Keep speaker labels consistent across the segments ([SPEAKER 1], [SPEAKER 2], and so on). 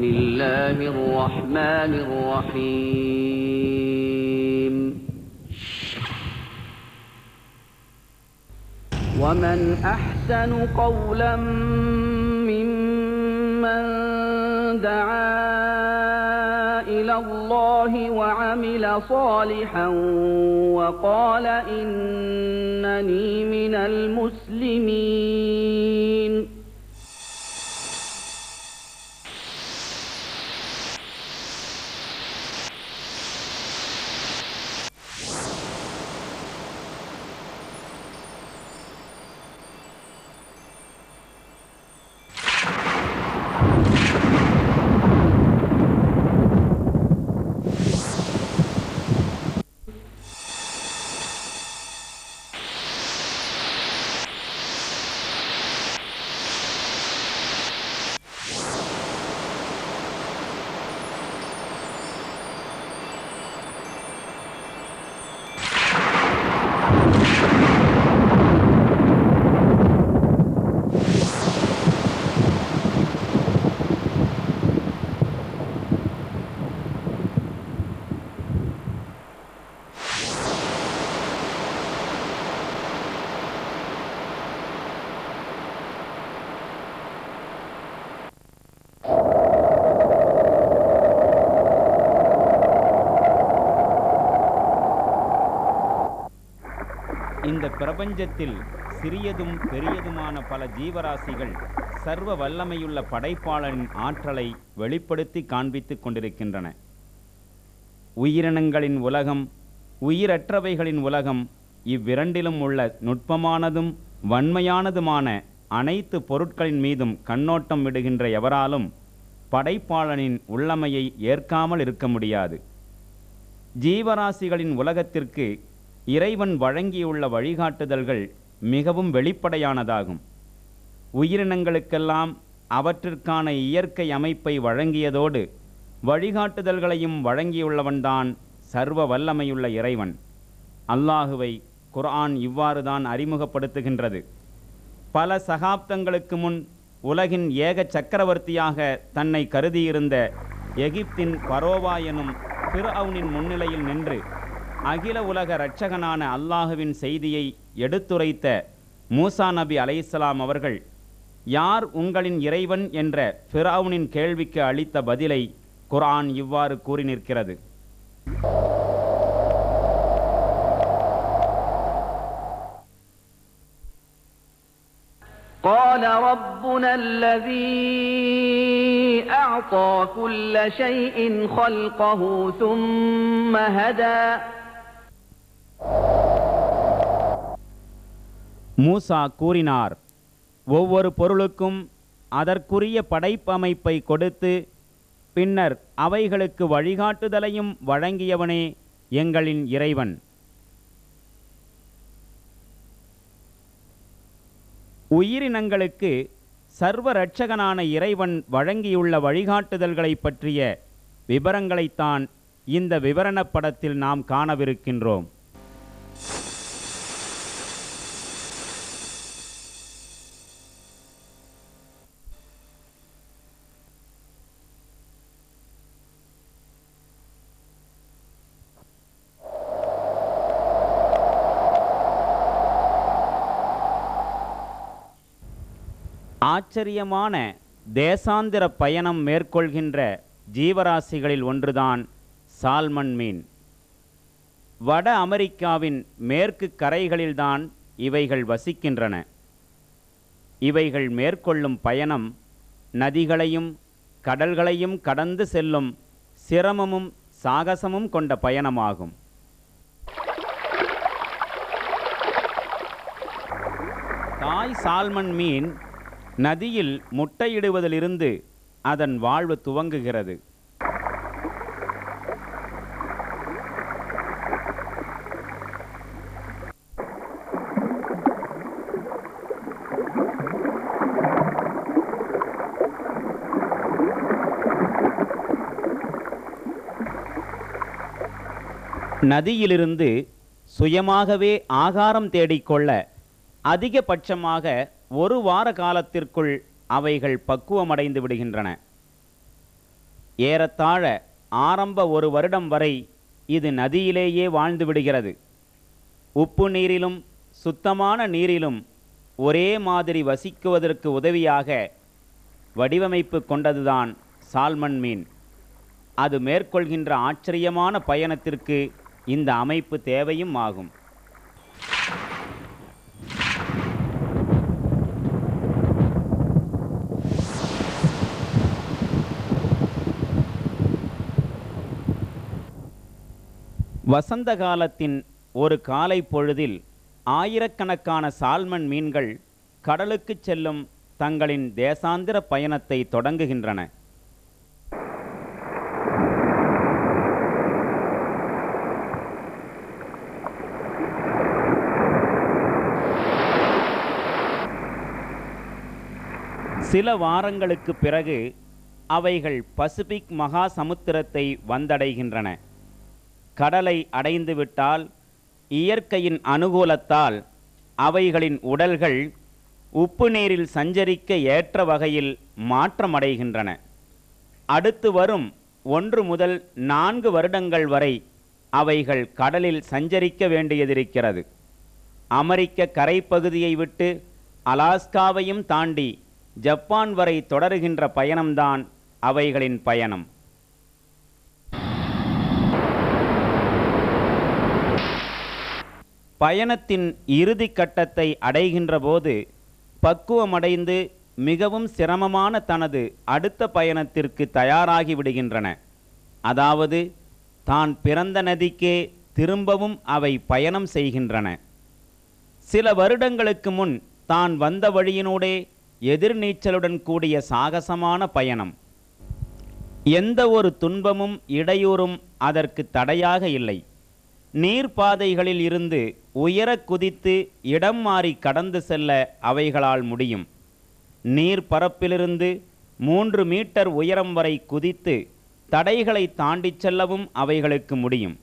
[SPEAKER 1] بسم الله الرحمن الرحيم. ومن أحسن قولا ممن دعا إلى الله وعمل صالحا وقال إنني من المسلمين.
[SPEAKER 2] இந்த பிரபஞ்சத்தில் சிறியதும் பெரியதுமான பல ஜீவராசிகள் சர்வ வல்லமையுள்ள படைப்பாளனின் ஆற்றலை வெளிப்படுத்தி காண்பித்துக் கொண்டிருக்கின்றன. உயிரினங்களின் உலகம் உயிரற்றவைகளின் உலகம் இவ்விரண்டிலும் உள்ள நுட்பமானதும் வன்மையானதுமான அனைத்து பொருட்களின் மீதும் கண்ணோட்டம் விடுகின்ற எவராலும் படைப்பாளனின் உள்ளமையை ஏற்காமல் இருக்க முடியாது. ஜீவராசிகளின் உலகத்திற்கு இறைவன் வழங்கியுள்ள வழிகாட்டுதல்கள் மிகவும் வெளிப்படையானதாகும். உயிரினங்களுக்கெல்லாம் அவற்றிற்கான இயற்கை அமைப்பை வழங்கியதோடு வழிகாட்டுதல்களையும் வழங்கியுள்ளவன்தான் சர்வ வல்லமையுள்ள இறைவன். அல்லாஹுவை குர்ஆன் இவ்வாறுதான் அறிமுகப்படுத்துகின்றது. பல சகாப்தங்களுக்கு முன் உலகின் ஏக சக்கரவர்த்தியாக தன்னை கருதியிருந்த எகிப்தின் பரோவா எனும் பிறவுனின் முன்னிலையில் நின்று அகில உலக இரட்சகனான அல்லாஹுவின் செய்தியை எடுத்துரைத்த மூசா நபி அலைசலாம் அவர்கள் யார் உங்களின் இறைவன்? என்ற ஃபிராவுனின் கேள்விக்கு அளித்த பதிலை குரான் இவ்வாறு கூறி நிற்கிறது.
[SPEAKER 1] قال ربنا الذي أعطى كل شيء خلقه ثم هدى
[SPEAKER 2] மூசா கூறினார் ஒவ்வொரு பொருளுக்கும் அதற்குரிய படைப்பமைப்பை கொடுத்து பின்னர் அவைகளுக்கு வழிகாட்டுதலையும் வழங்கியவனே எங்களின் இறைவன். உயிரினங்களுக்கு சர்வ ரட்சகனான இறைவன் வழங்கியுள்ள வழிகாட்டுதல்களைப் பற்றிய விவரங்களைத்தான் இந்த விவரணப்படத்தில் நாம் காணவிருக்கின்றோம். ஆச்சரியமான தேசாந்திர பயணம் மேற்கொள்கின்ற ஜீவராசிகளில் ஒன்றுதான் சால்மன் மீன். வட அமெரிக்காவின் மேற்கு கரைகளில்தான் இவைகள் வசிக்கின்றன. இவைகள் மேற்கொள்ளும் பயணம் நதிகளையும் கடல்களையும் கடந்து செல்லும் சிரமமும் சாகசமும் கொண்ட பயணமாகும். தாய் சால்மன் மீன் நதியில் முட்டையிடுவதிலிருந்து அதன் வாழ்வு துவங்குகிறது. நதியிலிருந்து சுயமாகவே ஆகாரம் தேடிக்கொள்ள அதிகபட்சமாக ஒரு வார காலத்திற்குள் அவைகள் பக்குவமடைந்து விடுகின்றன. ஏறத்தாழ ஆரம்ப ஒரு வருடம் வரை இது நதியிலேயே வாழ்ந்து விடுகிறது. உப்பு நீரிலும் சுத்தமான நீரிலும் ஒரே மாதிரி வசிக்குவதற்கு உதவியாக வடிவமைப்பு கொண்டதுதான் சால்மன் மீன். அது மேற்கொள்கின்ற ஆச்சரியமான பயணத்திற்கு இந்த அமைப்பு தேவையும் ஆகும். வசந்த காலத்தின் ஒரு காலை பொழுதில் ஆயிரக்கணக்கான சால்மன் மீன்கள் கடலுக்கு செல்லும் தங்களின் தேசாந்திர பயணத்தை தொடங்குகின்றன. சில வாரங்களுக்கு பிறகு அவைகள் பசிபிக் மகா சமுத்திரத்தை வந்தடைகின்றன. கடலை அடைந்துவிட்டால் இயற்கையின் அனுகூலத்தால் அவைகளின் உடல்கள் உப்பு நீரில் சஞ்சரிக்க ஏற்ற வகையில் மாற்றமடைகின்றன. அடுத்து வரும் ஒன்று முதல் நான்கு வருடங்கள் வரை அவைகள் கடலில் சஞ்சரிக்க வேண்டியதிருக்கிறது. அமெரிக்க கரைப்பகுதியை விட்டு அலாஸ்காவையும் தாண்டி ஜப்பான் வரை தொடருகின்ற பயணம்தான் அவைகளின் பயணம். பயணத்தின் இறுதி கட்டத்தை அடைகின்ற போது பக்குவமடைந்து மிகவும் சிரமமான தனது அடுத்த பயணத்திற்கு தயாராகி விடுகின்றன. அதாவது தான் பிறந்த நதிக்கே திரும்பவும் அவை பயணம் செய்கின்றன. சில வருடங்களுக்கு முன் தான் வந்த வழியினூடே எதிர்நீச்சலுடன் கூடிய சாகசமான பயணம். எந்த ஒரு துன்பமும் இடையூறும் அதற்கு தடையாக இல்லை. நீர்ப்பாதைகளில் இருந்து உயர குதித்து இடம் மாறி கடந்து செல்ல அவைகளால் முடியும். நீர் பரப்பிலிருந்து மூன்று மீட்டர் உயரம் வரை குதித்து தடைகளை தாண்டிச் செல்லவும் அவைகளுக்கு முடியும்.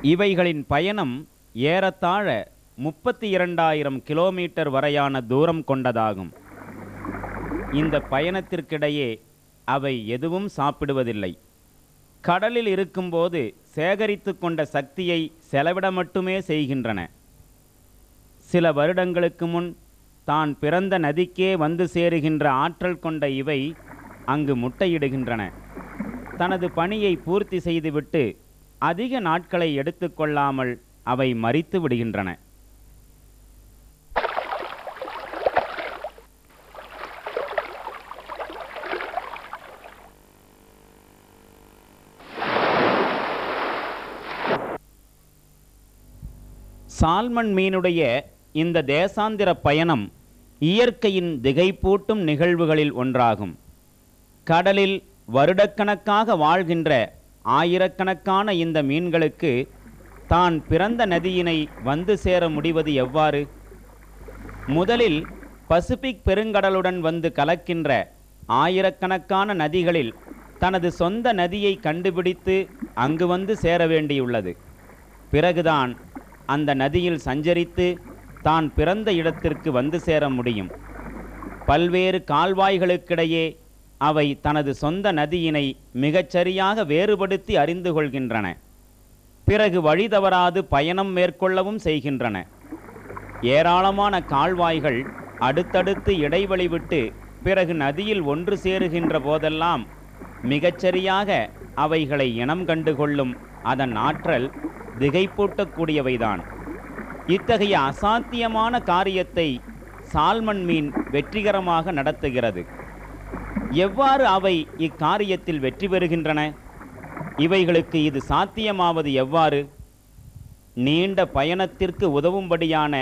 [SPEAKER 2] இவைகளின் பயணம் ஏறத்தாழ முப்பத்தி இரண்டாயிரம் கிலோமீட்டர் வரையான தூரம் கொண்டதாகும். இந்த பயணத்திற்கிடையே அவை எதுவும் சாப்பிடுவதில்லை. கடலில் இருக்கும்போது சேகரித்து கொண்ட சக்தியை செலவிட மட்டுமே செய்கின்றன. சில வருடங்களுக்கு முன் தான் பிறந்த நதிக்கே வந்து சேருகின்ற ஆற்றல் கொண்ட இவை அங்கு முட்டையிடுகின்றன. தனது பணியை பூர்த்தி செய்துவிட்டு அதிக நாட்களை எடுத்துக்கொள்ளாமல் அவை மறித்து விடுகின்றன. சால்மன் மீனுடைய இந்த தேசாந்திர பயணம் இயற்கையின் திகைப்பூட்டும் நிகழ்வுகளில் ஒன்றாகும். கடலில் வருடக்கணக்காக வாழ்கின்ற ஆயிரக்கணக்கான இந்த மீன்களுக்கு தான் பிறந்த நதியினை வந்து சேர முடிவது எவ்வாறு? முதலில் பசிபிக் பெருங்கடலுடன் வந்து கலக்கின்ற ஆயிரக்கணக்கான நதிகளில் தனது சொந்த நதியை கண்டுபிடித்து அங்கு வந்து சேர வேண்டியுள்ளது. பிறகுதான் அந்த நதியில் சஞ்சரித்து தான் பிறந்த இடத்திற்கு வந்து சேர முடியும். பல்வேறு கால்வாய்களுக்கிடையே அவை தனது சொந்த நதியினை மிகச்சரியாக வேறுபடுத்தி அறிந்து கொள்கின்றன. பிறகு வழி தவறாது பயணம் மேற்கொள்ளவும் செய்கின்றன. ஏராளமான கால்வாய்கள் அடுத்தடுத்து இடைவெளி விட்டு பிறகு நதியில் ஒன்று சேருகின்ற போதெல்லாம் மிகச்சரியாக அவைகளை இனம் கண்டு கொள்ளும் அதன் ஆற்றல் திகைப்பூட்டக்கூடியவைதான். இத்தகைய அசாத்தியமான காரியத்தை சால்மன் மீன் வெற்றிகரமாக நடத்துகிறது. எவ்வாறு அவை இக்காரியத்தில் வெற்றி பெறுகின்றன? இவைகளுக்கு இது சாத்தியமாவது எவ்வாறு? நீண்ட பயணத்திற்கு உதவும்படியான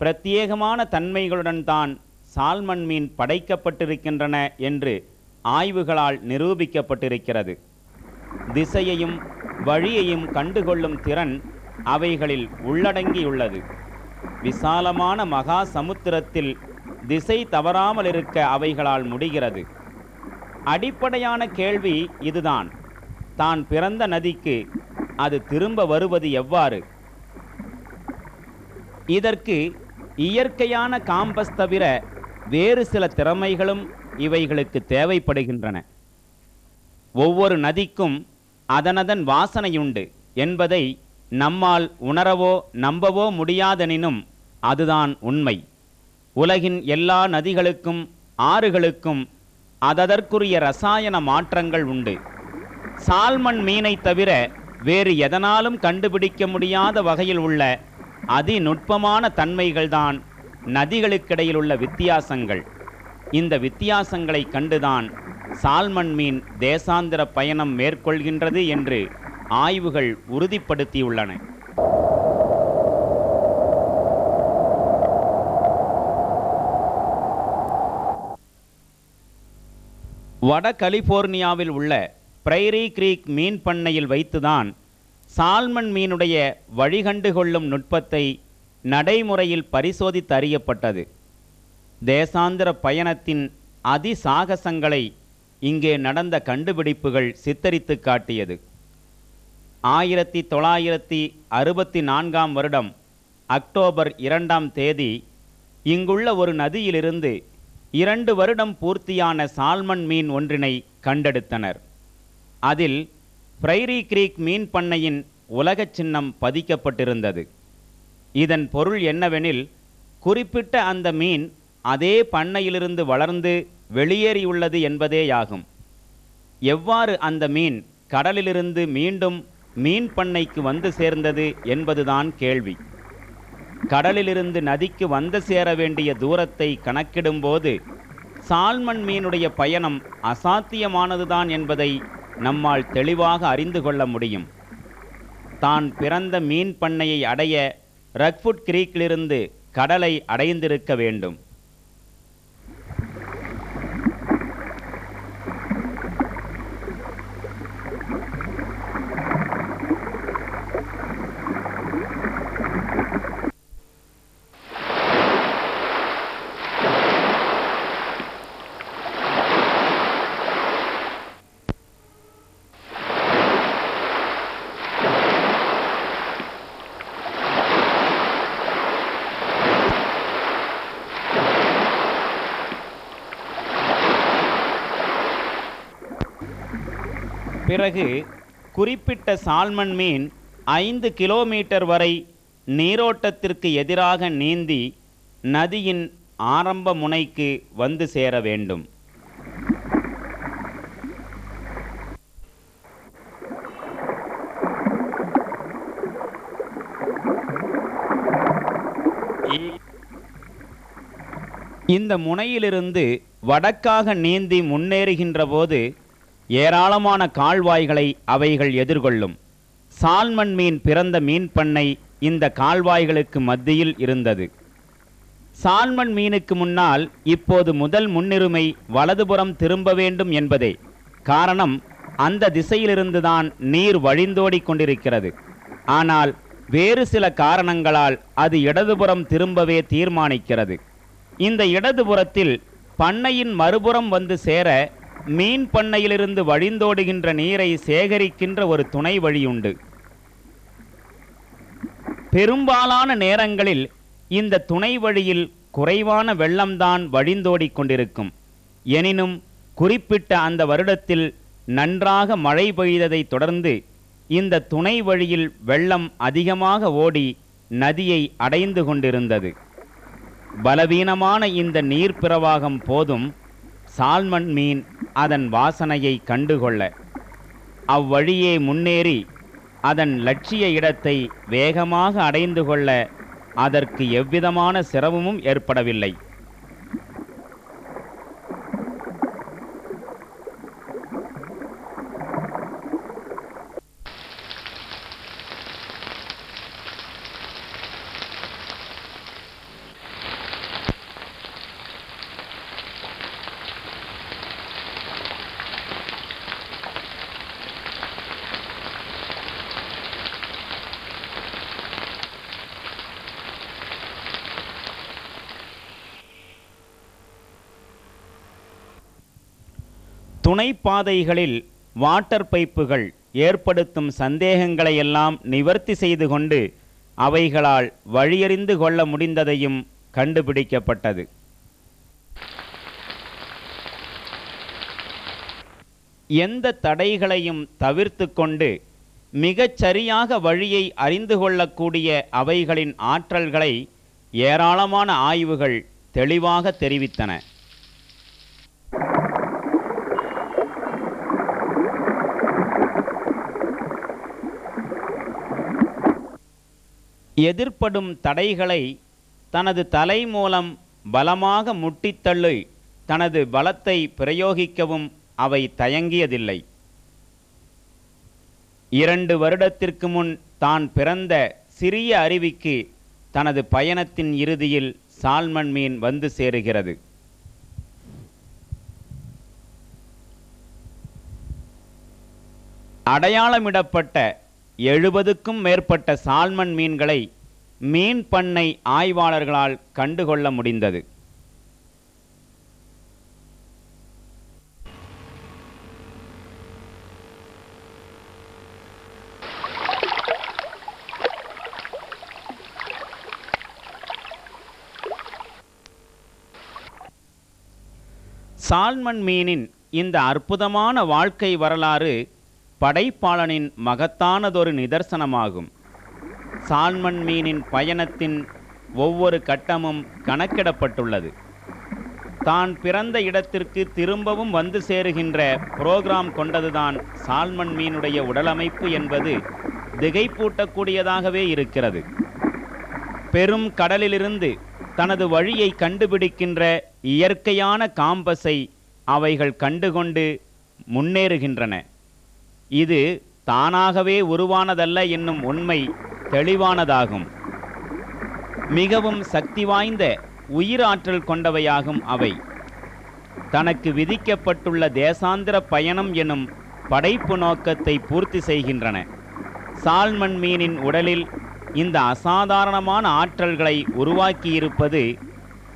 [SPEAKER 2] பிரத்யேகமான தன்மைகளுடன் தான் சால்மன் மீன் படைக்கப்பட்டிருக்கின்றன என்று ஆய்வுகளால் நிரூபிக்கப்பட்டிருக்கிறது. திசையையும் வழியையும் கண்டுகொள்ளும் திறன் அவைகளில் உள்ளடங்கியுள்ளது. விசாலமான மகா சமுத்திரத்தில் திசை தவறாமல் இருக்க அவைகளால் முடிகிறது. அடிப்படையான கேள்வி இதுதான். தான் பிறந்த நதிக்கு அது திரும்ப வருவது எவ்வாறு? இதற்கு இயற்கையான காம்பஸ் தவிர வேறு சில திறமைகளும் இவைகளுக்கு தேவைப்படுகின்றன. ஒவ்வொரு நதிக்கும் அதனதன் வாசனையுண்டு என்பதை நம்மால் உணரவோ நம்பவோ முடியாதெனினும் அதுதான் உண்மை. உலகின் எல்லா நதிகளுக்கும் ஆறுகளுக்கும் அததற்குரிய ரசாயன மாற்றங்கள் உண்டு. சால்மன் மீனை தவிர வேறு எதனாலும் கண்டுபிடிக்க முடியாத வகையில் உள்ள அதிநுட்பமான தன்மைகள்தான் நதிகளுக்கிடையில் உள்ள வித்தியாசங்கள். இந்த வித்தியாசங்களை கண்டுதான் சால்மன் மீன் தேசாந்திர பயணம் மேற்கொள்கின்றது என்று ஆய்வுகள் உறுதிப்படுத்தியுள்ளன. வட கலிபோர்னியாவில் உள்ள பிரைரி கிரீக் மீன் பண்ணையில் வைத்துதான் சால்மன் மீனுடைய வழிகண்டு கொள்ளும் நுட்பத்தை நடைமுறையில் பரிசோதித்து அறியப்பட்டது. தேசாந்திர பயணத்தின் அதிசாகசங்களை இங்கே நடந்த கண்டுபிடிப்புகள் சித்தரித்து காட்டியது. ஆயிரத்தி தொள்ளாயிரத்தி அறுபத்தி நான்காம் வருடம் அக்டோபர் இரண்டாம் தேதி இங்குள்ள ஒரு நதியிலிருந்து இரண்டு வருடம் பூர்த்தியான சால்மன் மீன் ஒன்றினை கண்டெடுத்தனர். அதில் ஃப்ரைரி கிரீக் மீன் பண்ணையின் உலகச் சின்னம் பதிக்கப்பட்டிருந்தது. இதன் பொருள் என்னவெனில் குறிப்பிட்ட அந்த மீன் அதே பண்ணையிலிருந்து வளர்ந்து வெளியேறியுள்ளது என்பதேயாகும். எவ்வாறு அந்த மீன் கடலிலிருந்து மீண்டும் மீன் பண்ணைக்கு வந்து சேர்ந்தது என்பதுதான் கேள்வி. கடலிலிருந்து நதிக்கு வந்து சேர வேண்டிய தூரத்தை கணக்கிடும்போது சால்மன் மீனுடைய பயணம் அசாத்தியமானதுதான் என்பதை நம்மால் தெளிவாக அறிந்து கொள்ள முடியும். தான் பிறந்த மீன் பண்ணையை அடைய ரக்ஃபுட் கிரீக்கிலிருந்து கடலை அடைந்திருக்க வேண்டும். பிறகு குறிப்பிட்ட சால்மன் மீன் ஐந்து கிலோமீட்டர் வரை நீரோட்டத்திற்கு எதிராக நீந்தி நதியின் ஆரம்ப முனைக்கு வந்து சேர வேண்டும். இந்த முனையிலிருந்து வடக்காக நீந்தி முன்னேறுகின்ற போது ஏராளமான கால்வாய்களை அவைகள் எதிர்கொள்ளும். சால்மன் மீன் பிறந்த மீன் பண்ணை இந்த கால்வாய்களுக்கு மத்தியில் இருந்தது. சால்மன் மீனுக்கு முன்னால் இப்போது முதல் முன்னுரிமை வலதுபுறம் திரும்ப வேண்டும் என்பதே. காரணம் அந்த திசையிலிருந்துதான் நீர் வழிந்தோடிக் கொண்டிருக்கிறது. ஆனால் வேறு சில காரணங்களால் அது இடதுபுறம் திரும்பவே தீர்மானிக்கிறது. இந்த இடதுபுறத்தில் பண்ணையின் மறுபுறம் வந்து சேர மீன் பண்ணையிலிருந்து வழிந்தோடுகின்ற நீரை சேகரிக்கின்ற ஒரு துணை வழியுண்டு. பெரும்பாலான நேரங்களில் இந்த துணை வழியில் குறைவான வெள்ளம்தான் வழிந்தோடிக் கொண்டிருக்கும். எனினும் குறிப்பிட்ட அந்த வருடத்தில் நன்றாக மழை பெய்ததை தொடர்ந்து இந்த துணை வழியில் வெள்ளம் அதிகமாக ஓடி நதியை அடைந்து கொண்டிருந்தது. பலவீனமான இந்த நீர் பிரவாகம் போதும் சால்மன் மீன் அதன் வாசனையை கண்டுகொள்ள அவ்வழியே முன்னேறி அதன் லட்சிய இடத்தை வேகமாக அடைந்து கொள்ள அதற்கு எவ்விதமான சிரமமும் ஏற்படவில்லை. துணை பாதைகளில் வாட்டர் பைப்புகள் ஏற்படுத்தும் சந்தேகங்களையெல்லாம் நிவர்த்தி செய்து கொண்டு அவைகளால் வழியறிந்து கொள்ள முடிந்ததையும் கண்டுபிடிக்கப்பட்டது. எந்த தடைகளையும் தவிர்த்து கொண்டு மிகச் சரியாக வழியை அறிந்து கொள்ளக்கூடிய அவைகளின் ஆற்றல்களை ஏராளமான ஆய்வுகள் தெளிவாக தெரிவித்தன. எதிர்ப்படும் தடைகளை தனது தலை மூலம் பலமாக முட்டித்தள்ளி தனது பலத்தை பிரயோகிக்கவும் அவை தயங்கியதில்லை. இரண்டு வருடத்திற்கு முன் தான் பிறந்த சிறிய அருவிக்கு தனது பயணத்தின் இறுதியில் சால்மன் மீன் வந்து சேருகிறது. அடையாளமிடப்பட்ட எழுபதுக்கும் மேற்பட்ட சால்மன் மீன்களை மீன் பண்ணை ஆய்வாளர்களால் கண்டுகொள்ள முடிந்தது. சால்மன் மீனின் இந்த அற்புதமான வாழ்க்கை வரலாறு படைப்பாளனின் மகத்தானதொரு நிதர்சனமாகும். சால்மன் மீனின் பயணத்தின் ஒவ்வொரு கட்டமும் கணக்கிடப்பட்டுள்ளது. தான் பிறந்த இடத்திற்கு திரும்பவும் வந்து சேருகின்ற புரோகிராம் கொண்டதுதான் சால்மன் மீனுடைய உடலமைப்பு என்பது திகைப்பூட்டக்கூடியதாகவே இருக்கிறது. பெரும் கடலிலிருந்து தனது வழியை கண்டுபிடிக்கின்ற இயற்கையான காம்பஸை அவைகள் கண்டுகொண்டு முன்னேறுகின்றன. இது தானாகவே உருவானதல்ல என்னும் உண்மை தெளிவானதாகும். மிகவும் சக்தி வாய்ந்த உயிராற்றல் கொண்டவையாகும் அவை. தனக்கு விதிக்கப்பட்டுள்ள தேசாந்திர பயணம் எனும் படைப்பு நோக்கத்தை பூர்த்தி செய்கின்றன. சால்மன் மீனின் உடலில் இந்த அசாதாரணமான ஆற்றல்களை உருவாக்கியிருப்பது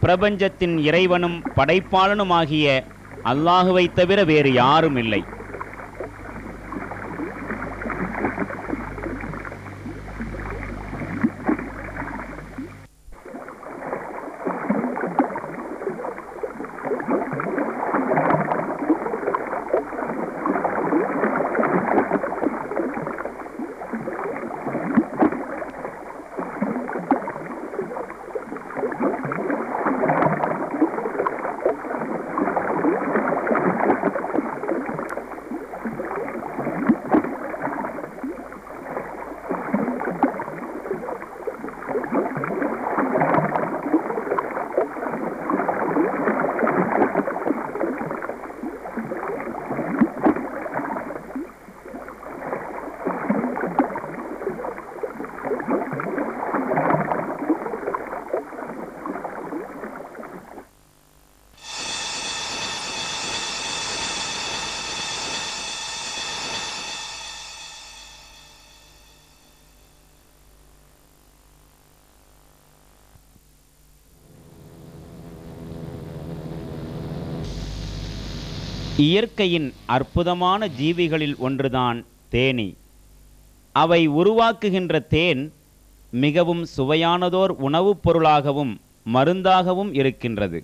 [SPEAKER 2] பிரபஞ்சத்தின் இறைவனும் படைப்பாளனுமாகிய அல்லாஹுவைத் தவிர வேறு யாரும் இல்லை இயற்கையின் அற்புதமான ஜீவிகளில் ஒன்றுதான் தேனீ. அவை உருவாக்குகின்ற தேன் மிகவும் சுவையானதோர் உணவுப் பொருளாகவும் மருந்தாகவும் இருக்கின்றது.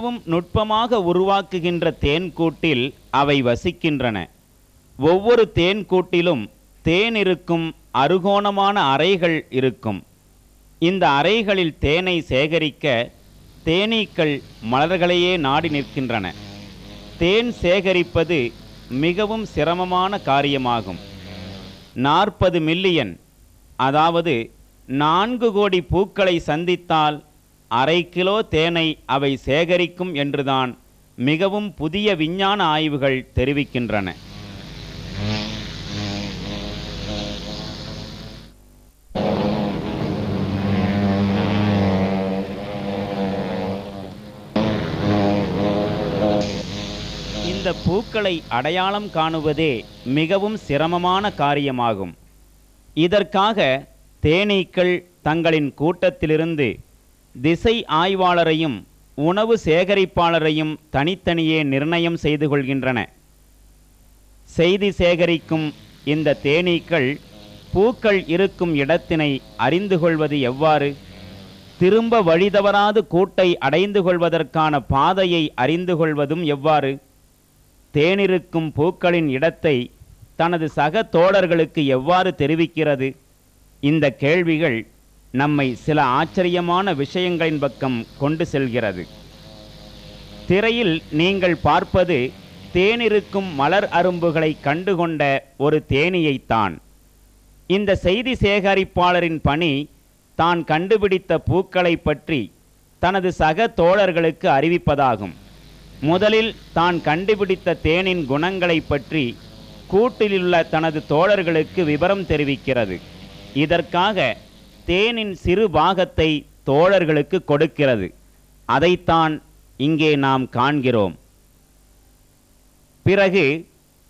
[SPEAKER 2] மிகவும் நுட்பமாக உருவாக்குகின்ற தேன்கூட்டில் அவை வசிக்கின்றன. ஒவ்வொரு தேன்கூட்டிலும் தேன் இருக்கும் அருகோணமான அறைகள் இருக்கும். இந்த அறைகளில் தேனை சேகரிக்க தேனீக்கள் மலர்களையே நாடி நிற்கின்றன. தேன் சேகரிப்பது மிகவும் சிரமமான காரியமாகும். நாற்பது மில்லியன் அதாவது நான்கு கோடி பூக்களை சந்தித்தால் அரை கிலோ தேனை அவை சேகரிக்கும் என்றுதான் மிகவும் புதிய விஞ்ஞான ஆய்வுகள் தெரிவிக்கின்றன. இந்த பூக்களை அடையாளம் காணுவதே மிகவும் சிரமமான காரியமாகும். இதற்காக தேனீக்கள் தங்களின் கூட்டத்திலிருந்து திசை ஆய்வாளரையும் உணவு சேகரிப்பாளரையும் தனித்தனியே நிர்ணயம் செய்து கொள்கின்றன. செய்தி சேகரிக்கும் இந்த தேனீக்கள் பூக்கள் இருக்கும் இடத்தினை அறிந்து கொள்வது எவ்வாறு? திரும்ப வழிதவராது கூட்டை அடைந்து கொள்வதற்கான பாதையை அறிந்து கொள்வதும் எவ்வாறு? தேனிருக்கும் பூக்களின் இடத்தை தனது சக தோழர்களுக்கு எவ்வாறு தெரிவிக்கிறது? இந்த கேள்விகள் நம்மை சில ஆச்சரியமான விஷயங்களின் பக்கம் கொண்டு செல்கிறது. திரையில் நீங்கள் பார்ப்பது தேனிருக்கும் மலர் அரும்புகளை கண்டுகொண்ட ஒரு தேனியைத்தான். இந்த செய்தி சேகரிப்பாளரின் பணி தான் கண்டுபிடித்த பூக்களை பற்றி தனது சக தோழர்களுக்கு அறிவிப்பதாகும். முதலில் தான் கண்டுபிடித்த தேனின் குணங்களை பற்றி கூட்டிலுள்ள தனது தோழர்களுக்கு விவரம் தெரிவிக்கிறது. இதற்காக தேனின் சிறு பாகத்தை தோழர்களுக்கு கொடுக்கிறது. அதைத்தான் இங்கே நாம் காண்கிறோம். பிறகு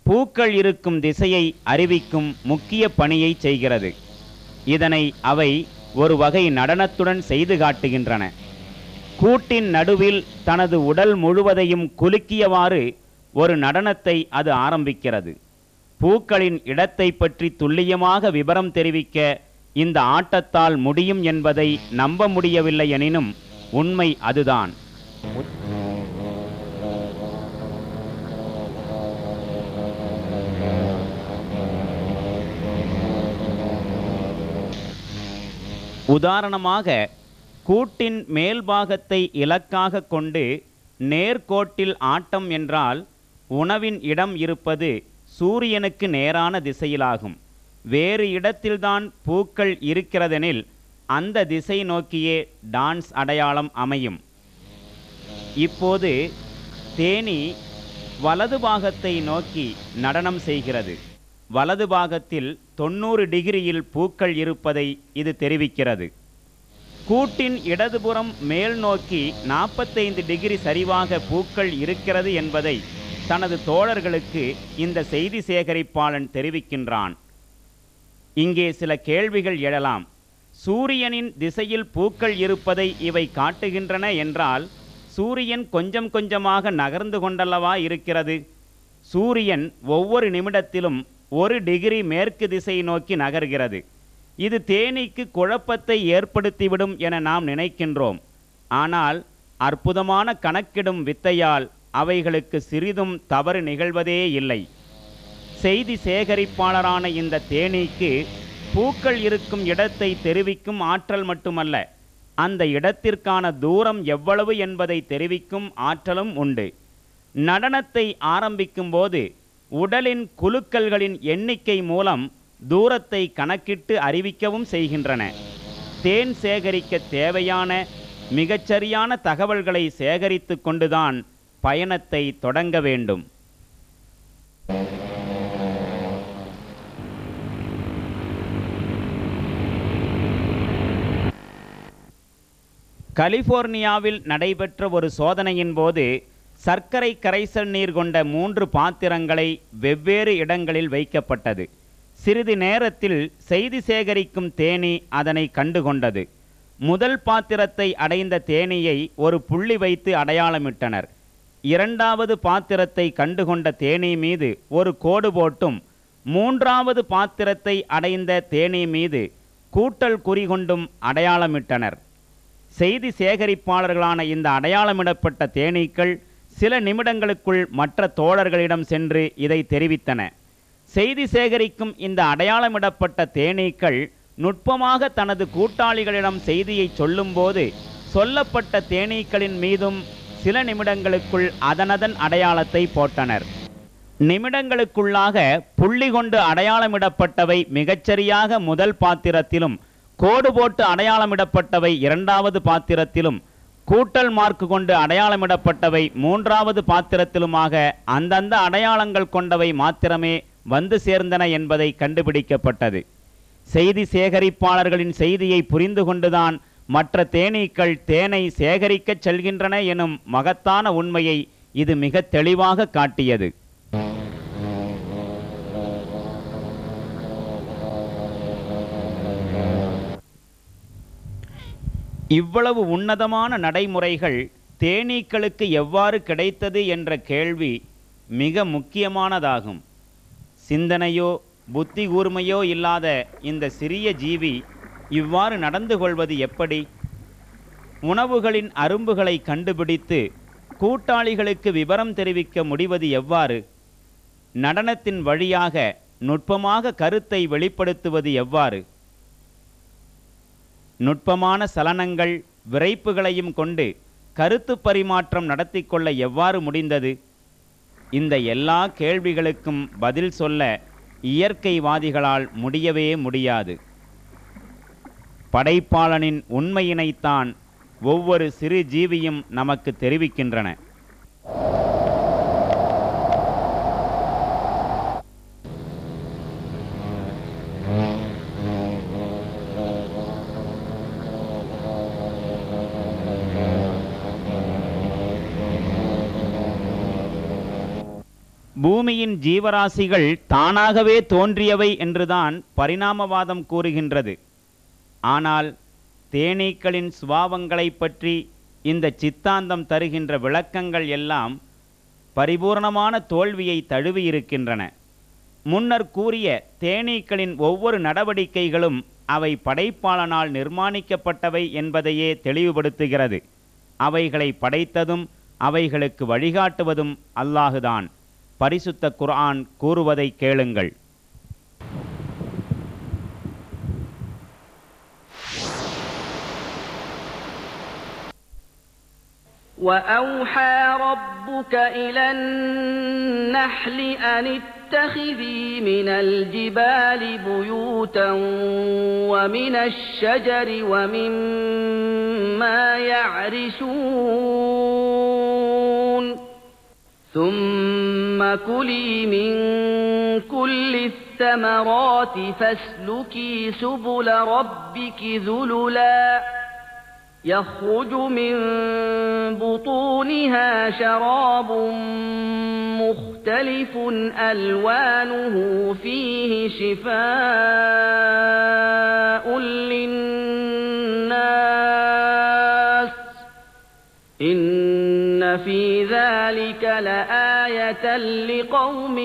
[SPEAKER 2] பூக்கள் இருக்கும் திசையை அறிவிக்கும் முக்கிய பணியை செய்கிறது. இதனை அவை ஒரு வகை நடனத்துடன் செய்து காட்டுகின்றன. கூட்டின் நடுவில் தனது உடல் முழுவதையும் குலுக்கியவாறு ஒரு நடனத்தை அது ஆரம்பிக்கிறது. பூக்களின் இடத்தை பற்றி துல்லியமாக விபரம் தெரிவிக்க இந்த ஆட்டத்தால் முடியும் என்பதை நம்ப முடியவில்லை எனினும் உண்மை அதுதான். உதாரணமாக கூட்டின் மேல்பாகத்தை இலக்காக கொண்டு நேர்கோட்டில் ஆட்டம் என்றால் உணவின் இடம் இருப்பது சூரியனுக்கு நேரான திசையிலாகும். வேறு இடத்தில்தான் பூக்கள் இருக்கிறதெனில் அந்த திசை நோக்கியே டான்ஸ் அடையாளம் அமையும். இப்போது தேனி வலது பாகத்தை நோக்கி நடனம் செய்கிறது. வலது பாகத்தில் தொண்ணூறு டிகிரியில் பூக்கள் இருப்பதை இது தெரிவிக்கிறது. கூட்டின் இடதுபுறம் மேல் நோக்கி நாற்பத்தைந்து டிகிரி சரிவாக பூக்கள் இருக்கிறது என்பதை தனது தோழர்களுக்கு இந்த செய்தி சேகரிப்பாளன் தெரிவிக்கின்றான். இங்கே சில கேள்விகள் எழலாம். சூரியனின் திசையில் பூக்கள் இருப்பதை இவை காட்டுகின்றன என்றால் சூரியன் கொஞ்சம் கொஞ்சமாக நகர்ந்து கொண்டல்லவா இருக்கிறது? சூரியன் ஒவ்வொரு நிமிடத்திலும் ஒரு டிகிரி மேற்கு திசையை நோக்கி நகர்கிறது. இது தேனீக்கு குழப்பத்தை ஏற்படுத்திவிடும் என நாம் நினைக்கின்றோம். ஆனால் அற்புதமான கணக்கிடும் வித்தையால் அவைகளுக்கு சிறிதும் தவறு நிகழ்வதே இல்லை. செய்தி சேகரிப்பாளரான இந்த தேனீக்கு பூக்கள் இருக்கும் இடத்தை தெரிவிக்கும் ஆற்றல் மட்டுமல்ல அந்த இடத்திற்கான தூரம் எவ்வளவு என்பதை தெரிவிக்கும் ஆற்றலும் உண்டு. நடனத்தை ஆரம்பிக்கும் போது உடலின் குழுக்கள்களின் எண்ணிக்கை மூலம் தூரத்தை கணக்கிட்டு அறிவிக்கவும் செய்கின்றன. தேன் சேகரிக்க தேவையான மிகச்சரியான தகவல்களை சேகரித்து கொண்டுதான் பயணத்தை தொடங்க வேண்டும். கலிபோர்னியாவில் நடைபெற்ற ஒரு சோதனையின் போது சர்க்கரை கரைசல் நீர் கொண்ட மூன்று பாத்திரங்களை வெவ்வேறு இடங்களில் வைக்கப்பட்டது. சிறிது நேரத்தில் செய்தி சேகரிக்கும் தேனி அதனை கண்டுகொண்டது. முதல் பாத்திரத்தை அடைந்த தேனியை ஒரு புள்ளி வைத்து அடையாளமிட்டனர். இரண்டாவது பாத்திரத்தை கண்டுகொண்ட தேனீ மீது ஒரு கோடு போட்டும் மூன்றாவது பாத்திரத்தை அடைந்த தேனீ மீது கூட்டல் குறிகொண்டும் அடையாளமிட்டனர். செய்தி சேகரிப்பாளர்களான இந்த அடையாளமிடப்பட்ட தேனீக்கள் சில நிமிடங்களுக்குள் மற்ற தோழர்களிடம் சென்று இதை தெரிவித்தன. செய்தி சேகரிக்கும் இந்த அடையாளமிடப்பட்ட தேனீக்கள் நுட்பமாக தனது கூட்டாளிகளிடம் செய்தியை சொல்லும்போது சொல்லப்பட்ட தேனீக்களின் மீதும் சில நிமிடங்களுக்குள் அதனதன் அடையாளத்தை போட்டனர். நிமிடங்களுக்குள்ளாக புள்ளி கொண்டு அடையாளமிடப்பட்டவை மிகச்சரியாக முதல் பாத்திரத்திலும் கோடு போட்டு அடையாளமிடப்பட்டவை இரண்டாவது பாத்திரத்திலும் கூட்டல் மார்க் கொண்டு அடையாளமிடப்பட்டவை மூன்றாவது பாத்திரத்திலுமாக அந்தந்த அடையாளங்கள் கொண்டவை மாத்திரமே வந்து சேர்ந்தன என்பதை கண்டுபிடிக்கப்பட்டது. செய்தி சேகரிப்பாளர்களின் செய்தியை புரிந்து கொண்டுதான் மற்ற தேனீக்கள் தேனை சேகரிக்கச் செல்கின்றன எனும் மகத்தான உண்மையை இது மிக தெளிவாக காட்டியது. இவ்வளவு உன்னதமான நடைமுறைகள் தேனீக்களுக்கு எவ்வாறு கிடைத்தது என்ற கேள்வி மிக முக்கியமானதாகும். சிந்தனையோ புத்தி கூர்மையோ இல்லாத இந்த சிறிய ஜீவி இவ்வாறு நடந்து கொள்வது எப்படி? உணவுகளின் அரும்புகளை கண்டுபிடித்து கூட்டாளிகளுக்கு விவரம் தெரிவிக்க முடிவது எவ்வாறு? நடனத்தின் வழியாக நுட்பமாக கருத்தை வெளிப்படுத்துவது எவ்வாறு? நுட்பமான சலனங்கள் விரைப்புகளையும் கொண்டு கருத்து பரிமாற்றம் நடத்தி கொள்ள எவ்வாறு முடிந்தது? இந்த எல்லா கேள்விகளுக்கும் பதில் சொல்ல இயற்கைவாதிகளால் முடியவே முடியாது. படைப்பாளனின் உண்மையினைத்தான் ஒவ்வொரு சிறு ஜீவியும் நமக்கு தெரிவிக்கின்றன. பூமியின் ஜீவராசிகள் தானாகவே தோன்றியவை என்றுதான் பரிணாமவாதம் கூறுகின்றது. ஆனால் தேனீக்களின் சுபாவங்களைப் பற்றி இந்த சித்தாந்தம் தருகின்ற விளக்கங்கள் எல்லாம் பரிபூர்ணமான தோல்வியை தழுவியிருக்கின்றன முன்னர் கூறிய தேனீக்களின் ஒவ்வொரு நடவடிக்கைகளும் அவை படைப்பாளனால் நிர்மாணிக்கப்பட்டவை என்பதையே தெளிவுபடுத்துகிறது. அவைகளை படைத்ததும் அவைகளுக்கு வழிகாட்டுவதும் அல்லாஹுதான். பரிசுத்த குர்ஆன் கூறுவதை கேளுங்கள்
[SPEAKER 1] وأوحى ربك إلى النحل أن اتخذي من الجبال بيوتا ومن الشجر ومما يعرشون ثم كلي من كل الثمرات فاسلكي سبل ربك ذللا يخرج من بطونها شراب مختلف ألوانه فيه شفاء للناس إن في ذلك لآية لقوم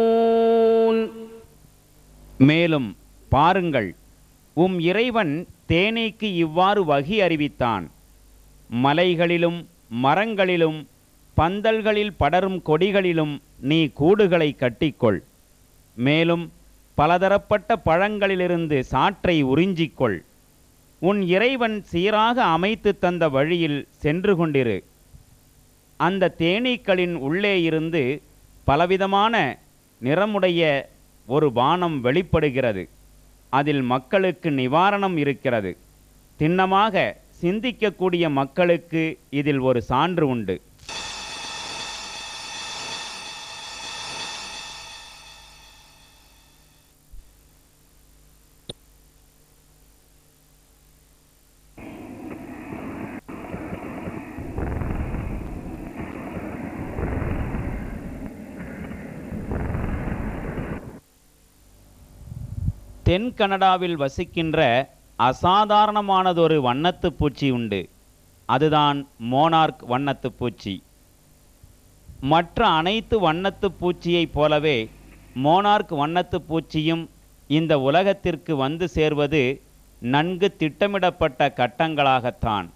[SPEAKER 1] يتفكرون
[SPEAKER 2] மேலும் பாருங்கள் உம் இறைவன் தேனீக்கு இவ்வாறு வகி அறிவித்தான் மலைகளிலும் மரங்களிலும் பந்தல்களில் படரும் கொடிகளிலும் நீ கூடுகளை கட்டிக்கொள் மேலும் பலதரப்பட்ட பழங்களிலிருந்து சாற்றை உறிஞ்சிக்கொள் உன் இறைவன் சீராக அமைத்து தந்த வழியில் சென்று கொண்டிரு. அந்த தேனீக்களின் உள்ளே இருந்து பலவிதமான நிறமுடைய ஒரு வானம் வெளிப்படுகிறது. அதில் மக்களுக்கு நிவாரணம் இருக்கிறது. திண்ணமாக சிந்திக்கக்கூடிய மக்களுக்கு இதில் ஒரு சான்று உண்டு. தென் கனடாவில் வசிக்கின்ற அசாதாரணமானதொரு வண்ணத்துப் பூச்சி உண்டு. அதுதான் மோனார்க் வண்ணத்துப் பூச்சி. மற்ற அனைத்து வண்ணத்துப் பூச்சியைப் போலவே மோனார்க் வண்ணத்துப் பூச்சியும் இந்த உலகத்திற்கு வந்து சேர்வது நன்கு திட்டமிடப்பட்ட கட்டங்களாகத்தான்.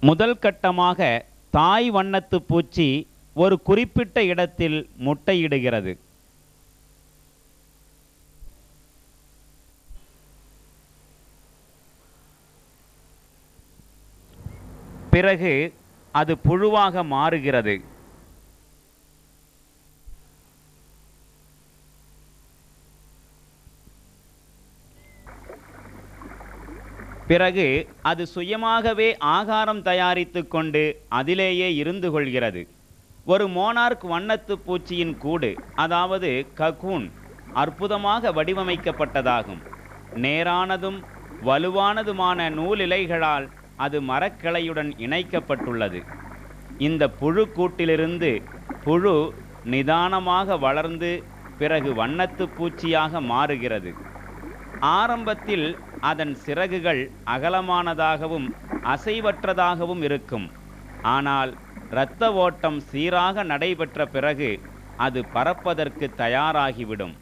[SPEAKER 2] முதல் கட்டமாக தாய் வண்ணத்துப் பூச்சி ஒரு குறிப்பிட்ட இடத்தில் முட்டையிடுகிறது. பிறகு அது புழுவாக மாறுகிறது. பிறகு அது சுயமாகவே ஆகாரம் தயாரித்து கொண்டு அதிலேயே இருந்து கொள்கிறது. ஒரு மோனார்க் வண்ணத்து பூச்சியின் கூடு அதாவது ககூன் அற்புதமாக வடிவமைக்கப்பட்டதாகும். நேரானதும் வலுவானதுமான நூலிலைகளால் அது மரக்கிளையுடன் இணைக்கப்பட்டுள்ளது. இந்த புழு கூட்டிலிருந்து புழு நிதானமாக வளர்ந்து பிறகு வண்ணத்துப் பூச்சியாக மாறுகிறது. ஆரம்பத்தில் அதன் சிறகுகள் அகலமானதாகவும் அசைவற்றதாகவும் இருக்கும். ஆனால் இரத்த ஓட்டம் சீராக நடைபெற்ற பிறகு அது பறப்பதற்கு தயாராகிவிடும்.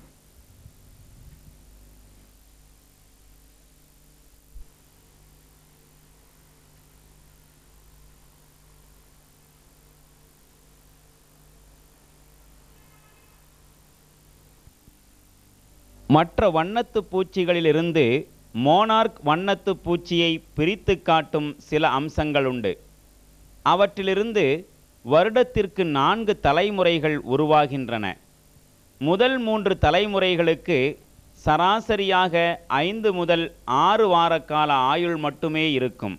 [SPEAKER 2] மற்ற வண்ணத்து பூச்சிகளிலிருந்து மோனார்க் வண்ணத்து பூச்சியை பிரித்து காட்டும் சில அம்சங்கள் உண்டு. அவற்றிலிருந்து வருடத்திற்கு நான்கு தலைமுறைகள் உருவாகின்றன. முதல் மூன்று தலைமுறைகளுக்கு சராசரியாக ஐந்து முதல் ஆறு வார கால ஆயுள் மட்டுமே இருக்கும்.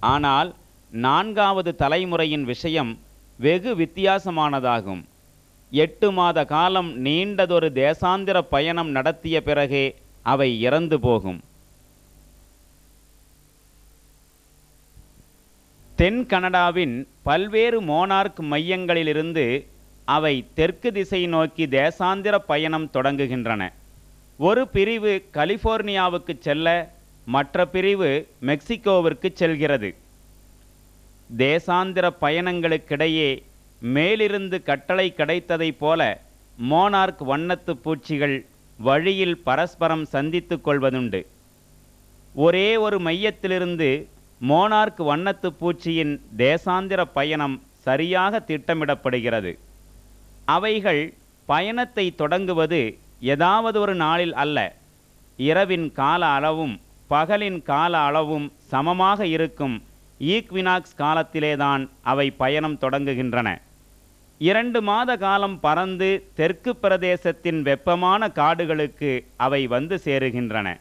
[SPEAKER 2] ஆனால் நான்காவது தலைமுறையின் விஷயம் வெகு வித்தியாசமானதாகும். எட்டு மாத காலம் நீண்டதொரு தேசாந்திர பயணம் நடத்திய பிறகே அவை இறந்து போகும். தென் கனடாவின் பல்வேறு மோனார்க் மையங்களிலிருந்து அவை தெற்கு திசை நோக்கி தேசாந்திர பயணம் தொடங்குகின்றன. ஒரு பிரிவு கலிபோர்னியாவுக்கு செல்ல மற்ற பிரிவு மெக்சிகோவிற்கு செல்கிறது. தேசாந்திர பயணங்களுக்கிடையே மேலிருந்து கட்டளை கிடைத்ததைப் போல மோனார்க் வண்ணத்து பூச்சிகள் வழியில் பரஸ்பரம் சந்தித்து கொள்வதுண்டு. ஒரே ஒரு மையத்திலிருந்து மோனார்க் வண்ணத்து பூச்சியின் தேசாந்திர பயணம் சரியாக திட்டமிடப்படுகிறது. அவைகள் பயணத்தை தொடங்குவது ஏதாவது ஒரு நாளில் அல்ல. இரவின் கால அளவும் பகலின் கால அளவும் சமமாக இருக்கும் ஈக்வினாக்ஸ் காலத்திலேதான் அவை பயணம் தொடங்குகின்றன. இரண்டு மாத காலம் பறந்து தெற்கு பிரதேசத்தின் வெப்பமான காடுகளுக்கு அவை வந்து சேருகின்றன.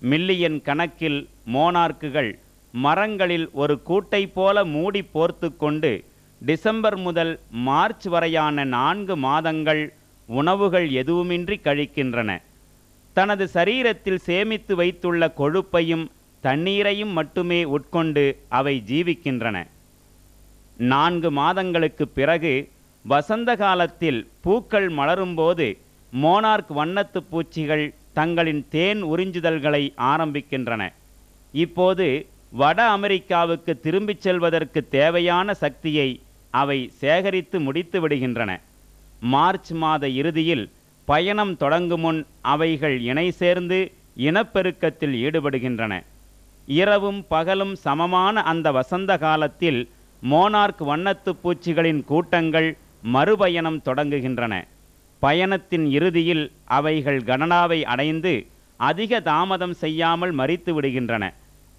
[SPEAKER 2] மில்லியன் கணக்கில் மோனார்க்குகள் மரங்களில் ஒரு கூட்டை போல மூடி போர்த்து கொண்டு டிசம்பர் முதல் மார்ச் வரையான நான்கு மாதங்கள் உணவுகள் எதுவுமின்றி கழிக்கின்றன. தனது சரீரத்தில் சேமித்து வைத்துள்ள கொழுப்பையும் தண்ணீரையும் மட்டுமே உட்கொண்டு அவை ஜீவிக்கின்றன. நான்கு மாதங்களுக்கு பிறகு வசந்த காலத்தில் பூக்கள் மலரும்போது மோனார்க் வண்ணத்து பூச்சிகள் தங்களின் தேன் உறிஞ்சுதல்களை ஆரம்பிக்கின்றன. இப்போது வட அமெரிக்காவுக்கு திரும்பிச் செல்வதற்கு தேவையான சக்தியை அவை சேகரித்து முடித்து விடுகின்றன. மார்ச் மாத இறுதியில் பயணம் தொடங்கும் முன் அவைகள் இணை சேர்ந்து இனப்பெருக்கத்தில் ஈடுபடுகின்றன. இரவும் பகலும் சமமான அந்த வசந்த காலத்தில் மோனார்க் வண்ணத்து பூச்சிகளின் கூட்டங்கள் மறுபயணம் தொடங்குகின்றன. பயணத்தின் இறுதியில் அவைகள் கனடாவை அடைந்து அதிக தாமதம் செய்யாமல் மறித்து விடுகின்றன.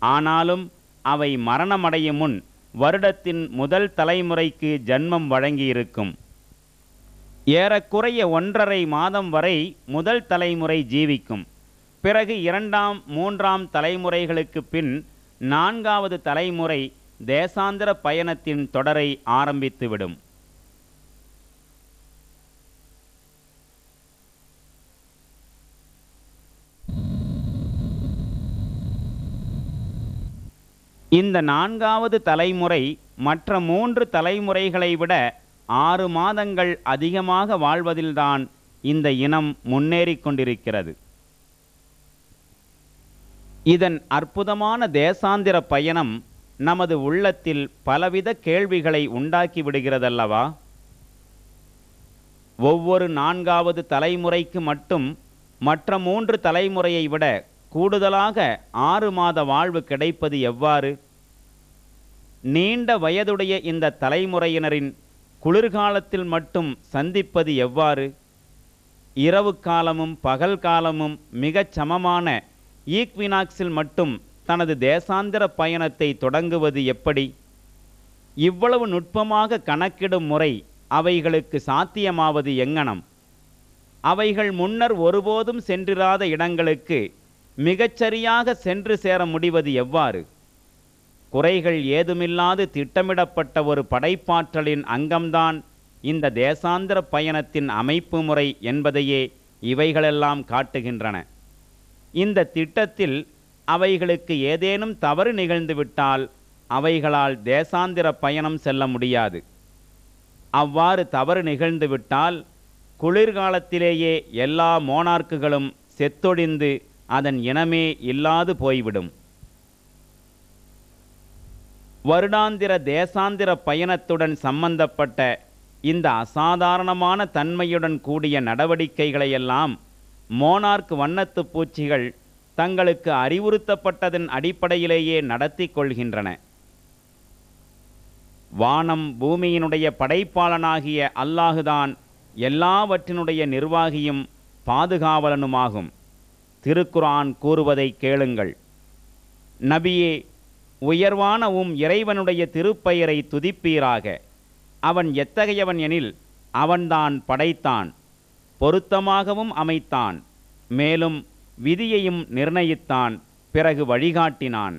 [SPEAKER 2] ஆனாலும் அவை மரணமடையும் முன் வருடத்தின் முதல் தலைமுறைக்கு ஜன்மம் வழங்கியிருக்கும். ஏறக்குறைய ஒன்றரை மாதம் வரை முதல் தலைமுறை ஜீவிக்கும். பிறகு இரண்டாம் மூன்றாம் தலைமுறைகளுக்கு பின் நான்காவது தலைமுறை தேசாந்திர பயணத்தின் தொடரை ஆரம்பித்துவிடும். இந்த நான்காவது தலைமுறை மற்ற மூன்று தலைமுறைகளை விட ஆறு மாதங்கள் அதிகமாக வாழ்வதில்தான் இந்த இனம் முன்னேறி கொண்டிருக்கிறது. இதன் அற்புதமான தேசாந்திர பயணம் நமது உள்ளத்தில் பலவித கேள்விகளை உண்டாக்கி விடுகிறதல்லவா? ஒவ்வொரு நான்காவது தலைமுறைக்கு மட்டும் மற்ற மூன்று தலைமுறையை விட கூடுதலாக ஆறு மாத வாழ்வு கிடைப்பது எவ்வாறு? நீண்ட வயதுடைய இந்த தலைமுறையினரின் குளிர்காலத்தில் மட்டும் சந்திப்பது எவ்வாறு? இரவு காலமும் பகல் காலமும் மிகச் சமமான ஈக்வினாக்ஸில் மட்டும் தனது தேசாந்திர பயணத்தை தொடங்குவது எப்படி? இவ்வளவு நுட்பமாக கணக்கிடும் முறை அவைகளுக்கு சாத்தியமாவது எங்கனம்? அவைகள் முன்னர் ஒருபோதும் சென்றிராத இடங்களுக்கு மிகச்சரியாக சென்று சேர முடிவது எவ்வாறு? குறைகள் ஏதுமில்லாது திட்டமிடப்பட்ட ஒரு படைப்பாற்றலின் அங்கம்தான் இந்த தேசாந்திர பயணத்தின் அமைப்பு முறை என்பதையே இவைகளெல்லாம் காட்டுகின்றன. இந்த திட்டத்தில் அவைகளுக்கு ஏதேனும் தவறு நிகழ்ந்துவிட்டால் அவைகளால் தேசாந்திர பயணம் செல்ல முடியாது. அவ்வாறு தவறு நிகழ்ந்துவிட்டால் குளிர்காலத்திலேயே எல்லா மோனார்க்குகளும் செத்தொழிந்து அதன் இனமே இல்லாது போய்விடும். வருடாந்திர தேசாந்திர பயணத்துடன் சம்பந்தப்பட்ட இந்த அசாதாரணமான தன்மையுடன் கூடிய நடவடிக்கைகளையெல்லாம் மோனார்க் வண்ணத்து பூச்சிகள் தங்களுக்கு அறிவுறுத்தப்பட்டதன் அடிப்படையிலேயே நடத்தி கொள்கின்றன. வானம் பூமியினுடைய படைப்பாளனாகிய அல்லாஹுதான் எல்லாவற்றினுடைய நிர்வாகியும் பாதுகாவலனுமாகும். திருக்குரான் கூறுவதை கேளுங்கள். நபியே உயர்வான உம் இறைவனுடைய திருப்பெயரை துதிப்பீராக. அவன் எத்தகையவன் எனில் அவன்தான் படைத்தான் பொருத்தமாகவும் அமைத்தான் மேலும் விதியையும் நிர்ணயித்தான் பிறகு வழிகாட்டினான்.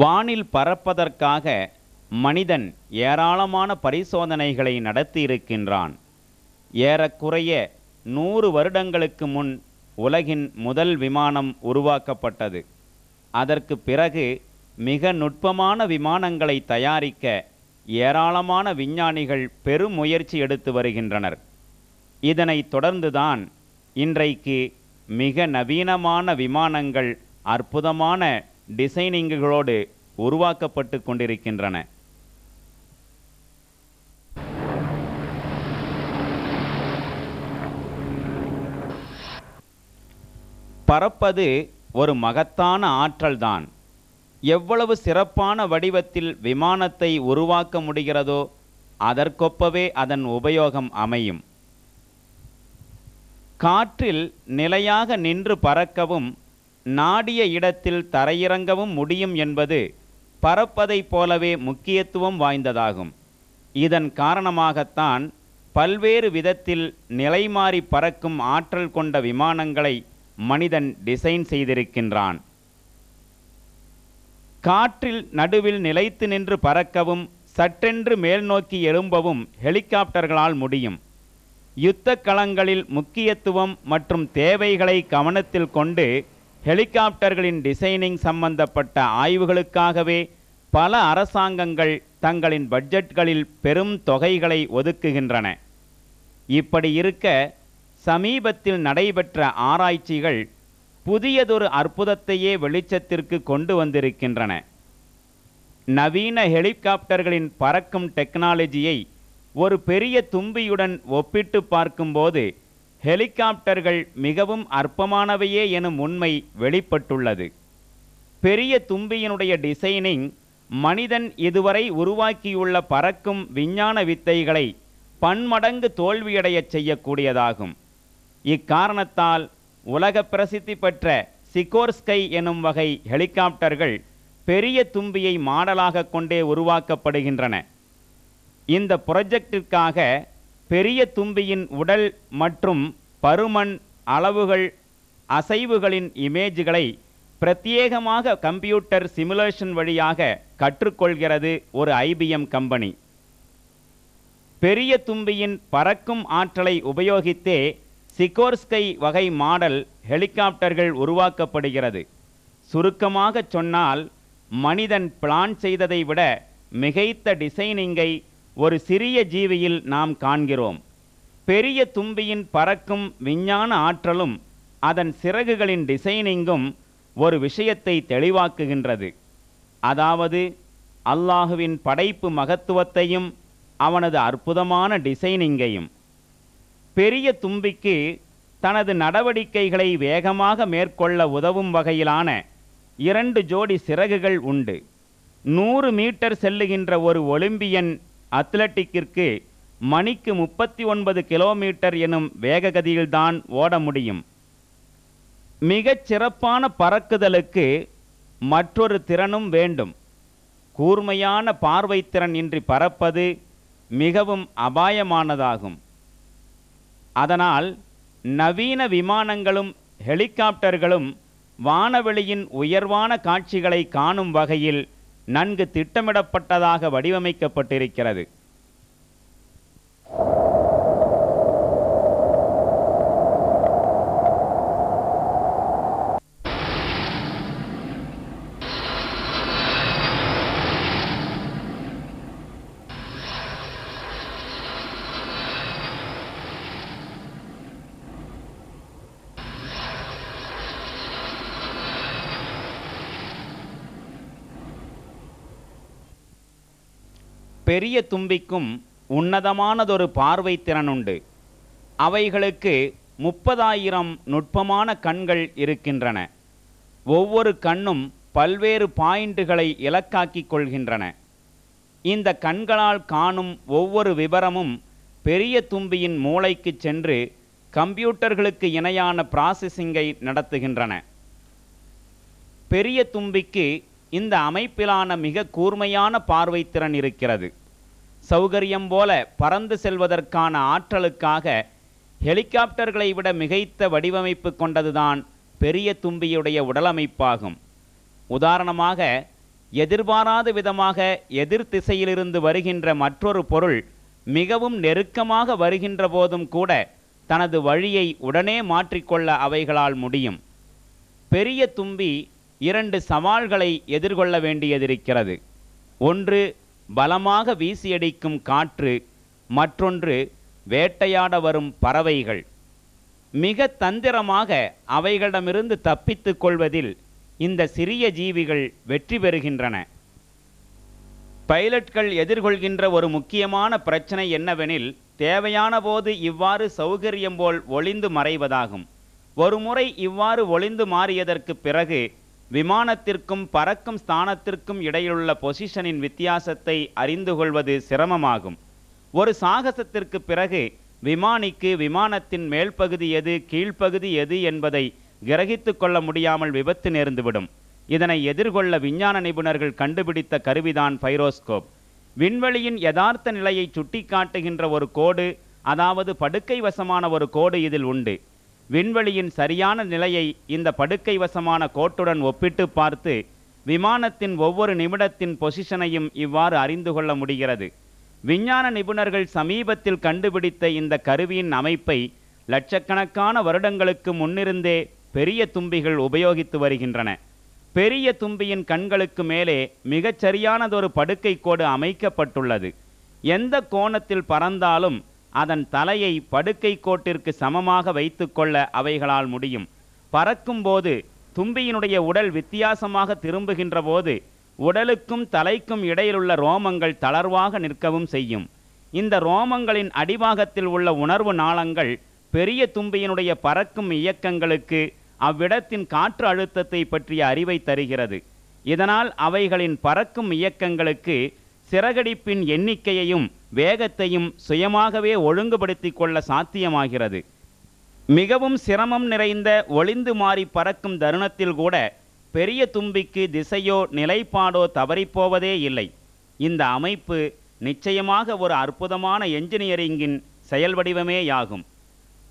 [SPEAKER 2] வானில் பறப்பதற்காக மனிதன் ஏராளமான பரிசோதனைகளை நடத்தியிருக்கின்றான். ஏறக்குறைய நூறு வருடங்களுக்கு முன் உலகின் முதல் விமானம் உருவாக்கப்பட்டது. அதற்கு பிறகு மிக நுட்பமான விமானங்களை தயாரிக்க ஏராளமான விஞ்ஞானிகள் பெரும் முயற்சி எடுத்து வருகின்றனர். இதனைத் தொடர்ந்துதான் இன்றைக்கு மிக நவீனமான விமானங்கள் அற்புதமான டிசைனிங்குகளோடு உருவாக்கப்பட்டு கொண்டிருக்கின்றன. பறப்பது ஒரு மகத்தான ஆற்றல்தான். எவ்வளவு சிறப்பான வடிவத்தில் விமானத்தை உருவாக்க முடிகிறதோ அதற்கொப்பவே அதன் உபயோகம் அமையும். காற்றில் நிலையாக நின்று பறக்கவும் நாடிய இடத்தில் தரையிறங்கவும் முடியும் என்பது பறப்பதைப் போலவே முக்கியத்துவம் வாய்ந்ததாகும். இதன் காரணமாகத்தான் பல்வேறு விதத்தில் நிலைமாறி பறக்கும் ஆற்றல் கொண்ட விமானங்களை மனிதன் டிசைன் செய்திருக்கின்றான். காற்றில் நடுவில் நிலைத்து நின்று பறக்கவும் சற்றென்று மேல் நோக்கி எழும்பவும் ஹெலிகாப்டர்களால் முடியும். யுத்த களங்களில் முக்கியத்துவம் மற்றும் தேவைகளை கவனத்தில் கொண்டு ஹெலிகாப்டர்களின் டிசைனிங் சம்பந்தப்பட்ட ஆய்வுகளுக்காகவே பல அரசாங்கங்கள் தங்களின் பட்ஜெட்களில் பெரும் தொகைகளை ஒதுக்குகின்றன. இப்படி இருக்க சமீபத்தில் நடைபெற்ற ஆராய்ச்சிகள் புதியதொரு அற்புதத்தையே வெளிச்சத்திற்கு கொண்டு வந்திருக்கின்றன. நவீன ஹெலிகாப்டர்களின் பறக்கும் டெக்னாலஜியை ஒரு பெரிய தும்பியுடன் ஒப்பிட்டு பார்க்கும்போது ஹெலிகாப்டர்கள் மிகவும் அற்பமானவையே எனும் உண்மை வெளிப்பட்டுள்ளது. பெரிய தும்பியினுடைய டிசைனிங் மனிதன் இதுவரை உருவாக்கியுள்ள பறக்கும் விஞ்ஞான வித்தைகளை பன்மடங்கு தோல்வியடையச் செய்யக்கூடியதாகும். இக்காரணத்தால் உலக பிரசித்தி பெற்ற சிகோர்ஸ்கை எனும் வகை ஹெலிகாப்டர்கள் பெரிய தும்பியை மாடலாக கொண்டே உருவாக்கப்படுகின்றன. இந்த புரொஜெக்டிற்காக பெரிய தும்பியின் உடல் மற்றும் பருமன் அளவுகள் அசைவுகளின் இமேஜ்களை பிரத்யேகமாக கம்ப்யூட்டர் சிமுலேஷன் வழியாக கற்றுக்கொள்கிறது ஒரு ஐபிஎம் கம்பெனி. பெரிய தும்பியின் பறக்கும் ஆற்றலை உபயோகித்தே சிகோர்ஸ்கை வகை மாடல் ஹெலிகாப்டர்கள் உருவாக்கப்படுகிறது. சுருக்கமாக சொன்னால் மனிதன் பிளான் செய்ததை விட மிகைத்த டிசைனிங்கை ஒரு சிறிய ஜீவியில் நாம் காண்கிறோம். பெரிய தும்பியின் பறக்கும் விஞ்ஞான ஆற்றலும் அதன் சிறகுகளின் டிசைனிங்கும் ஒரு விஷயத்தை தெளிவாக்குகின்றது. அதாவது அல்லாஹுவின் படைப்பு மகத்துவத்தையும் அவனது அற்புதமான டிசைனிங்கையும். பெரிய தும்பிக்கு தனது நடவடிக்கைகளை வேகமாக மேற்கொள்ள உதவும் வகையிலான இரண்டு ஜோடி சிறகுகள் உண்டு. நூறு மீட்டர் செல்லுகின்ற ஒரு ஒலிம்பியன் அத்லட்டிக்கிற்கு மணிக்கு முப்பத்தி ஒன்பது கிலோமீட்டர் எனும் வேககதியில்தான் ஓட முடியும். மிகச் சிறப்பான பறக்குதலுக்கு மற்றொரு திறனும் வேண்டும். கூர்மையான பார்வைத்திறன் இன்றி பறப்பது மிகவும் அபாயமானதாகும். அதனால் நவீன விமானங்களும் ஹெலிகாப்டர்களும் வானவெளியின் உயர்வான காட்சிகளை காணும் வகையில் நன்கு திட்டமிடப்பட்டதாக வடிவமைக்கப்பட்டிருக்கிறது. பெரிய தும்பிக்கும் உன்னதமானதொரு பார்வை திறனுண்டு. அவைகளுக்கு முப்பதாயிரம் நுட்பமான கண்கள் இருக்கின்றன. ஒவ்வொரு கண்ணும் பல்வேறு பாயிண்டுகளை இலக்காக்கிக் கொள்கின்றன. இந்த கண்களால் காணும் ஒவ்வொரு விவரமும் பெரிய தும்பியின் மூளைக்கு சென்று கம்ப்யூட்டர்களுக்கு இணையான ப்ராசஸிங்கை நடத்துகின்றன. பெரிய தும்பிக்கு இந்த அமைப்பிலான மிக கூர்மையான பார்வைத்திறன் இருக்கிறது. சௌகரியம் போல பறந்து செல்வதற்கான ஆற்றலுக்காக ஹெலிகாப்டர்களை விட மிகைத்த வடிவமைப்பு கொண்டதுதான் பெரிய தும்பியுடைய உடலமைப்பாகும். உதாரணமாக எதிர்பாராத விதமாக எதிர் திசையிலிருந்து வருகின்ற மற்றொரு பொருள் மிகவும் நெருக்கமாக வருகின்ற போதும் கூட தனது வழியை உடனே மாற்றிக்கொள்ள அவைகளால் முடியும். பெரிய தும்பி இரண்டு சவால்களை எதிர்கொள்ள வேண்டியதிருக்கிறது. ஒன்று பலமாக வீசியடிக்கும் காற்று. மற்றொன்று வேட்டையாட வரும் பறவைகள். மிக தந்திரமாக அவைகளிடமிருந்து தப்பித்துக் கொள்வதில் இந்த சிறிய ஜீவிகள் வெற்றி பெறுகின்றன. பைலட்கள் எதிர்கொள்கின்ற ஒரு முக்கியமான பிரச்சனை என்னவெனில் தேவையான போது இவ்வாறு சௌகரியம் போல் ஒளிந்து மறைவதாகும். ஒருமுறை இவ்வாறு ஒளிந்து மாறியதற்கு பிறகு விமானத்திற்கும் பறக்கும் ஸ்தானத்திற்கும் இடையிலுள்ள பொசிஷனின் வித்தியாசத்தை அறிந்து கொள்வது சிரமமாகும். ஒரு சாகசத்திற்கு பிறகு விமானிக்கு விமானத்தின் மேல் பகுதி எது கீழ்ப்பகுதி எது என்பதை கிரகித்து கொள்ள முடியாமல் விபத்து நேர்ந்துவிடும். இதனை எதிர்கொள்ள விஞ்ஞான நிபுணர்கள் கண்டுபிடித்த கருவிதான் பைரோஸ்கோப். விண்வெளியின் யதார்த்த நிலையை சுட்டிக்காட்டுகின்ற ஒரு கோடு அதாவது படுக்கை வசமான ஒரு கோடு இதில் உண்டு. விண்வெளியின் சரியான நிலையை இந்த படுக்கை வசமான கோட்டுடன் ஒப்பிட்டு பார்த்து விமானத்தின் ஒவ்வொரு நிமிடத்தின் பொசிஷனையும் இவ்வாறு அறிந்து கொள்ள முடிகிறது. விஞ்ஞான நிபுணர்கள் சமீபத்தில் கண்டுபிடித்த இந்த கருவியின் அமைப்பை லட்சக்கணக்கான வருடங்களுக்கு முன்னிருந்தே பெரிய தும்பிகள் உபயோகித்து வருகின்றன. பெரிய தும்பியின் கண்களுக்கு மேலே மிகச் சரியானதொரு படுக்கை கோடு அமைக்கப்பட்டுள்ளது. எந்த கோணத்தில் பறந்தாலும் அதன் தலையை படுக்கை கோட்டிற்கு சமமாக வைத்துக்கொள்ள அவைகளால் முடியும். பறக்கும்போது தும்பியினுடைய உடல் வித்தியாசமாக திரும்புகின்ற போது உடலுக்கும் தலைக்கும் இடையிலுள்ள ரோமங்கள் தளர்வாக நிற்கவும் செய்யும். இந்த ரோமங்களின் அடிபாகத்தில் உள்ள உணர்வு நாளங்கள் பெரிய தும்பியினுடைய பறக்கும் இயக்கங்களுக்கு அவ்விடத்தின் காற்று அழுத்தத்தை பற்றிய அறிவை தருகிறது. இதனால் அவைகளின் பறக்கும் இயக்கங்களுக்கு சிறகடிப்பின் எண்ணிக்கையையும் வேகத்தையும் சுயமாகவே ஒழுங்குபடுத்திக் கொள்ள சாத்தியமாகிறது. மிகவும் சிரமம் நிறைந்த ஒளிந்து மாறி பறக்கும் தருணத்தில் கூட பெரிய தும்பிக்கு திசையோ நிலைப்பாடோ தவறிப்போவதே இல்லை. இந்த அமைப்பு நிச்சயமாக ஒரு அற்புதமான என்ஜினியரிங்கின் செயல் வடிவமேயாகும்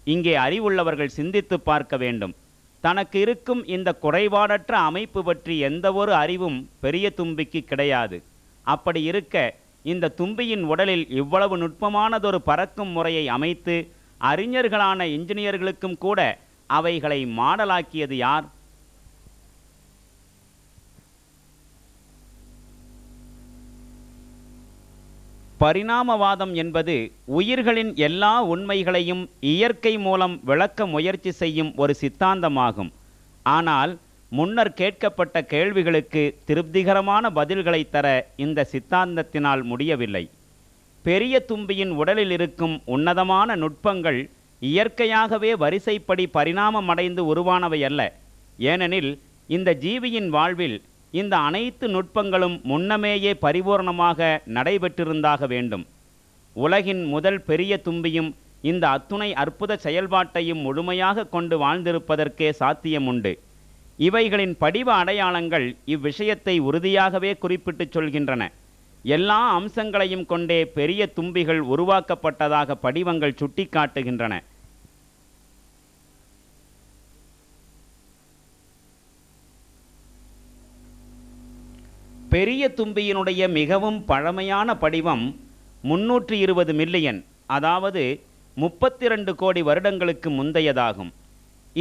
[SPEAKER 2] இங்கே அறிவுள்ளவர்கள் சிந்தித்து பார்க்க வேண்டும். தனக்கு இருக்கும் இந்த குறைபாடற்ற அமைப்பு பற்றி எந்தவொரு அறிவும் பெரிய தும்பிக்கு கிடையாது. அப்படி இருக்க இந்த தும்பியின் உடலில் இவ்வளவு நுட்பமானதொரு பறக்கும் முறையை அமைத்து அறிஞர்களான இன்ஜினியர்களுக்கும் கூட அவைகளை மாடலாக்கியது யார்? பரிணாமவாதம் என்பது உயிர்களின் எல்லா உண்மைகளையும் இயற்கை மூலம் விளக்க முயற்சி செய்யும் ஒரு சித்தாந்தமாகும். ஆனால் முன்னர் கேட்கப்பட்ட கேள்விகளுக்கு திருப்திகரமான பதில்களை தர இந்த சித்தாந்தத்தினால் முடியவில்லை. பெரிய தும்பியின் உடலில் இருக்கும் உன்னதமான நுட்பங்கள் இயற்கையாகவே வரிசைப்படி பரிணாமமடைந்து உருவானவை அல்ல. ஏனெனில் இந்த ஜீவியின் வாழ்வில் இந்த அனைத்து நுட்பங்களும் முன்னமேயே பரிபூர்ணமாக நடைபெற்றிருந்தாக வேண்டும். உலகின் முதல் பெரிய தும்பியும் இந்த அத்துணை அற்புத செயல்பாட்டையும் முழுமையாக கொண்டு வாழ்ந்திருப்பதற்கே சாத்தியமுண்டு. இவைகளின் படிவ அடையாளங்கள் இவ்விஷயத்தை உறுதியாகவே குறிப்பிட்டு சொல்கின்றன. எல்லா அம்சங்களையும் கொண்டே பெரிய தும்பிகள் உருவாக்கப்பட்டதாக படிவங்கள் சுட்டிக்காட்டுகின்றன. பெரிய தும்பியினுடைய மிகவும் பழமையான படிவம் முன்னூற்றி இருபது மில்லியன் அதாவது முப்பத்தி ரெண்டு கோடி வருடங்களுக்கு முந்தையதாகும்.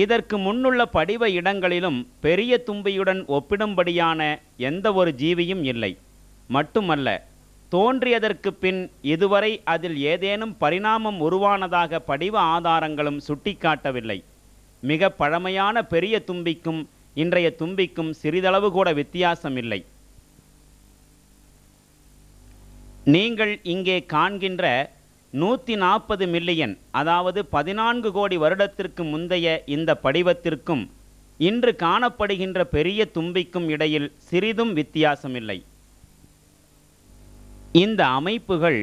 [SPEAKER 2] இதற்கு முன்னுள்ள படிவ இடங்களிலும் பெரிய தும்பியுடன் ஒப்பிடும்படியான எந்த ஒரு ஜீவியும் இல்லை. மட்டுமல்ல தோன்றியதற்கு பின் இதுவரை அதில் ஏதேனும் பரிணாமம் உருவானதாக படிவ ஆதாரங்களும் சுட்டிக்காட்டவில்லை. மிக பழமையான பெரிய தும்பிக்கும் இன்றைய தும்பிக்கும் சிறிதளவு கூட வித்தியாசம் இல்லை நீங்கள் இங்கே காண்கின்ற நூற்றி நாற்பது மில்லியன் அதாவது பதினான்கு கோடி வருடத்திற்கு முந்தைய இந்த படிவத்திற்கும் இன்று காணப்படுகின்ற பெரிய தும்பிக்கும் இடையில் சிறிதும் வித்தியாசமில்லை. இந்த அமைப்புகள்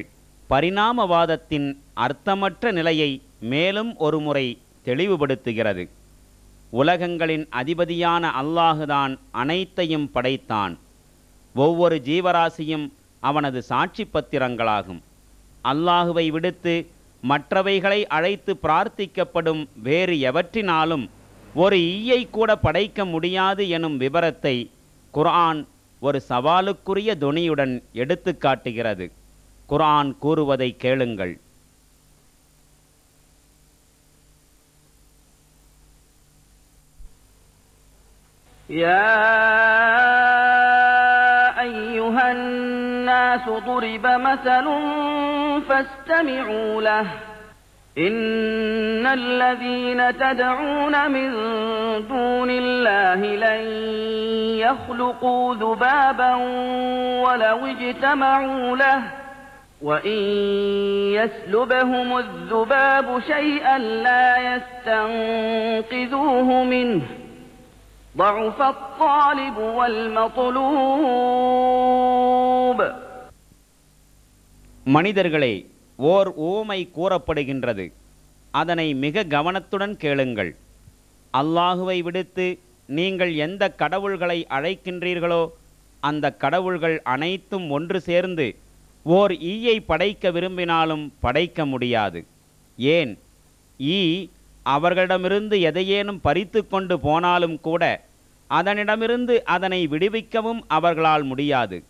[SPEAKER 2] பரிணாமவாதத்தின் அர்த்தமற்ற நிலையை மேலும் ஒருமுறை தெளிவுபடுத்துகிறது. உலகங்களின் அதிபதியான அல்லாஹுதான் அனைத்தையும் படைத்தான். ஒவ்வொரு ஜீவராசியும் அவனது சாட்சி பத்திரங்களாகும். அல்லாஹுவை விடுத்து மற்றவைகளை அழைத்து பிரார்த்திக்கப்படும் வேறு எவற்றினாலும் ஒரு ஈயை கூட படைக்க முடியாது எனும் விபரத்தை குர்ஆன் ஒரு சவாலுக்குரிய தொனியுடன் எடுத்து காட்டுகிறது குர்ஆன் கூறுவதை கேளுங்கள்
[SPEAKER 1] يا أيها الناس ضرب مثل فاستمعوا له. إن الذين تدعون من دون الله لن يخلقوا ذبابا ولو اجتمعوا له. وإن يسلبهم الذباب شيئا لا يستنقذوه منه. ضعف الطالب والمطلوب.
[SPEAKER 2] மனிதர்களே ஓர் ஓமை கூறப்படுகின்றது. அதனை மிக கவனத்துடன் கேளுங்கள். அல்லாஹுவை விடுத்து நீங்கள் எந்த கடவுள்களை அழைக்கின்றீர்களோ அந்த கடவுள்கள் அனைத்தும் ஒன்று சேர்ந்து ஓர் ஈயை படைக்க விரும்பினாலும் படைக்க முடியாது. ஏன்? ஈ அவர்களிடமிருந்து எதையேனும் பறித்து கொண்டு போனாலும் கூட அதனிடமிருந்து அதனை விடுவிக்கவும் அவர்களால் முடியாது.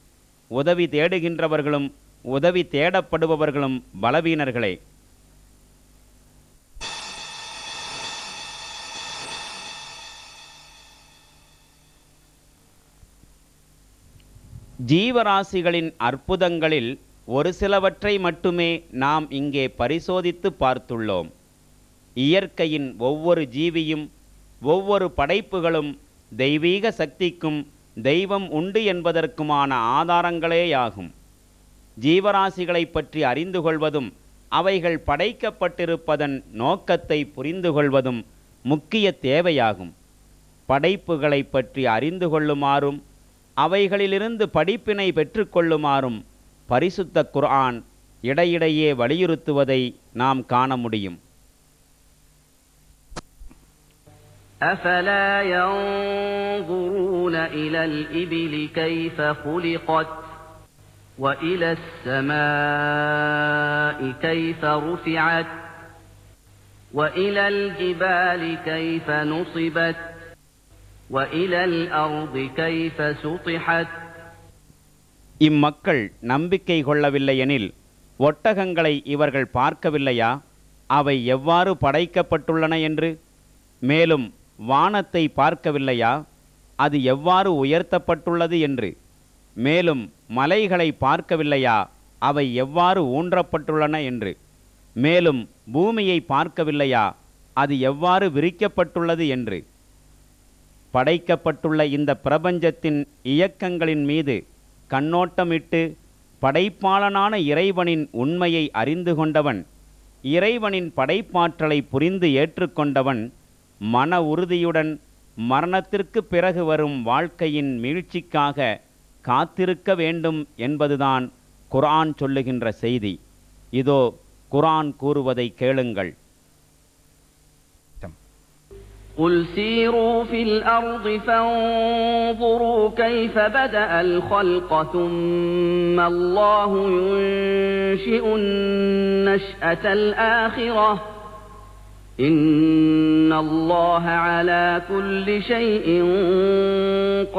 [SPEAKER 2] உதவி தேடுகின்றவர்களும் உதவி தேடப்படுபவர்களும் பலவீனர்களே. ஜீவராசிகளின் அற்புதங்களில் ஒரு சிலவற்றை மட்டுமே நாம் இங்கே பரிசோதித்து பார்த்துள்ளோம். இயற்கையின் ஒவ்வொரு ஜீவியும் ஒவ்வொரு படைப்புகளும் தெய்வீக சக்திக்கும் தெய்வம் உண்டு என்பதற்குமான ஆதாரங்களேயாகும். ஜீவராசிகளைப் பற்றி அறிந்து கொள்வதும் அவைகள் படைக்கப்பட்டிருப்பதன் நோக்கத்தை புரிந்து கொள்வதும் முக்கிய தேவையாகும் படைப்புகளைப் பற்றி அறிந்து கொள்ளுமாறும் அவைகளிலிருந்து படிப்பினை பெற்றுக்கொள்ளுமாறும் பரிசுத்த குர்ஆன் இடையிடையே வலியுறுத்துவதை நாம் காண முடியும்
[SPEAKER 1] أفلا ينظرون إلى الإبل كيف خلقت وإلى السماء كيف رفعت وإلى الجبال كيف نصبت وإلى الأرض كيف سطحت
[SPEAKER 2] இம்மக்கள் நம்பிக்கை கொள்ளவில்லை எனில் ஒட்டகங்களை இவர்கள் பார்க்கவில்லையா அவை எவ்வாறு படைக்கப்பட்டுள்ளன என்று மேலும் வானத்தை பார்க்கவில்லையா அது எவ்வாறு உயர்த்தப்பட்டுள்ளது என்று மேலும் மலைகளை பார்க்கவில்லையா? அவை எவ்வாறு ஊன்றப்பட்டுள்ளன என்று. மேலும் பூமியை பார்க்கவில்லையா? அது எவ்வாறு விரிக்கப்பட்டுள்ளது என்று. படைக்கப்பட்டுள்ள இந்த பிரபஞ்சத்தின் இயக்கங்களின் மீது கண்ணோட்டமிட்டு படைப்பாளனான இறைவனின் உண்மையை அறிந்து கொண்டவன் இறைவனின் படைப்பாற்றலை புரிந்து ஏற்றுக்கொண்டவன் மன உறுதியுடன் மரணத்திற்கு பிறகு வரும் வாழ்க்கையின் மீழ்ச்சிக்காக காத்திருக்க வேண்டும் என்பதுதான் குர்ஆன் சொல்லுகின்ற செய்தி இதோ குர்ஆன் கூறுவதை கேளுங்கள்
[SPEAKER 1] قل سيروا في الأرض فانظروا كيف بدأ الخلق ثم الله ينشئ النشأة الآخرة إن الله على كل شيء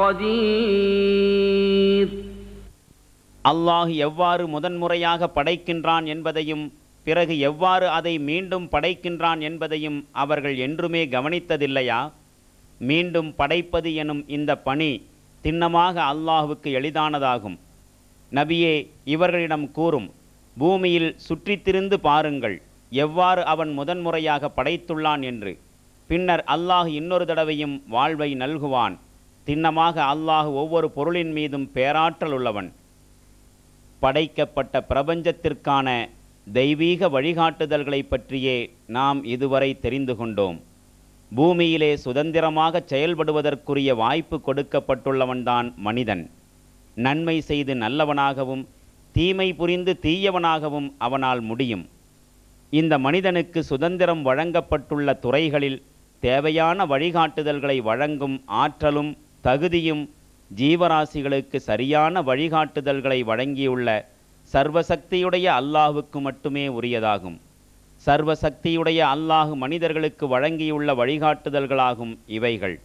[SPEAKER 1] قدير
[SPEAKER 2] அல்லாஹ் எவ்வாறு முதன்முறையாக படைக்கின்றான் என்பதையும் பிறகு எவ்வாறு அதை மீண்டும் படைக்கின்றான் என்பதையும் அவர்கள் என்றுமே கவனித்ததில்லையா மீண்டும் படைப்பது எனும் இந்த பணி திண்ணமாக அல்லாஹுவுக்கு எளிதானதாகும் நபியே இவர்களிடம் கூறும் பூமியில் சுற்றித்திருந்து பாருங்கள் எவ்வாறு அவன் முதன்முறையாக படைத்துள்ளான் என்று. பின்னர் அல்லாஹ் இன்னொரு தடவையும் வாழ்வை நல்குவான். திண்ணமாக அல்லாஹ் ஒவ்வொரு பொருளின் மீதும் பேராற்றல் உள்ளவன். படைக்கப்பட்ட பிரபஞ்சத்திற்கான தெய்வீக வழிகாட்டுதல்களைப் பற்றியே நாம் இதுவரை தெரிந்து கொண்டோம். பூமியிலே சுதந்திரமாக செயல்படுவதற்குரிய வாய்ப்பு கொடுக்கப்பட்டுள்ளவன்தான் மனிதன். நன்மை செய்து நல்லவனாகவும் தீமை புரிந்து தீயவனாகவும் அவனால் முடியும். இந்த மனிதனுக்கு சுதந்திரம் வழங்கப்பட்டுள்ள துறைகளில் தேவையான வழிகாட்டுதல்களை வழங்கும் ஆற்றலும் தகுதியும் ஜீவராசிகளுக்கு சரியான வழிகாட்டுதல்களை வழங்கியுள்ள சர்வசக்தியுடைய அல்லாஹுக்கு மட்டுமே உரியதாகும். சர்வசக்தியுடைய அல்லாஹு மனிதர்களுக்கு வழங்கியுள்ள வழிகாட்டுதல்களாகும் இவைகள்.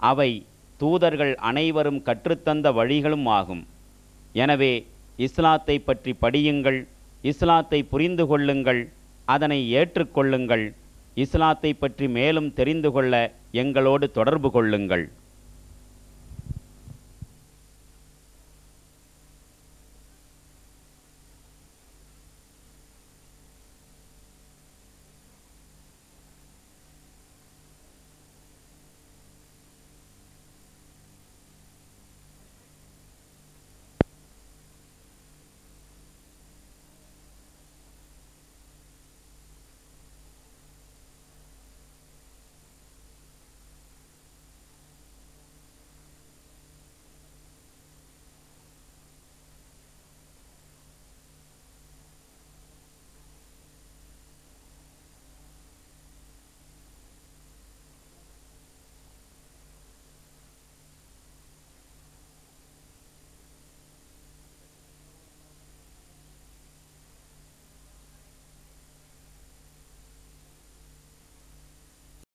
[SPEAKER 2] அவை தூதர்கள் அனைவரும் கற்றுத்தந்த வழிகளும் ஆகும். எனவே இஸ்லாத்தை பற்றி படியுங்கள் இஸ்லாத்தை புரிந்து கொள்ளுங்கள் அதனை ஏற்றுக்கொள்ளுங்கள். இஸ்லாத்தை பற்றி மேலும் தெரிந்து கொள்ள எங்களோடு தொடர்பு கொள்ளுங்கள்.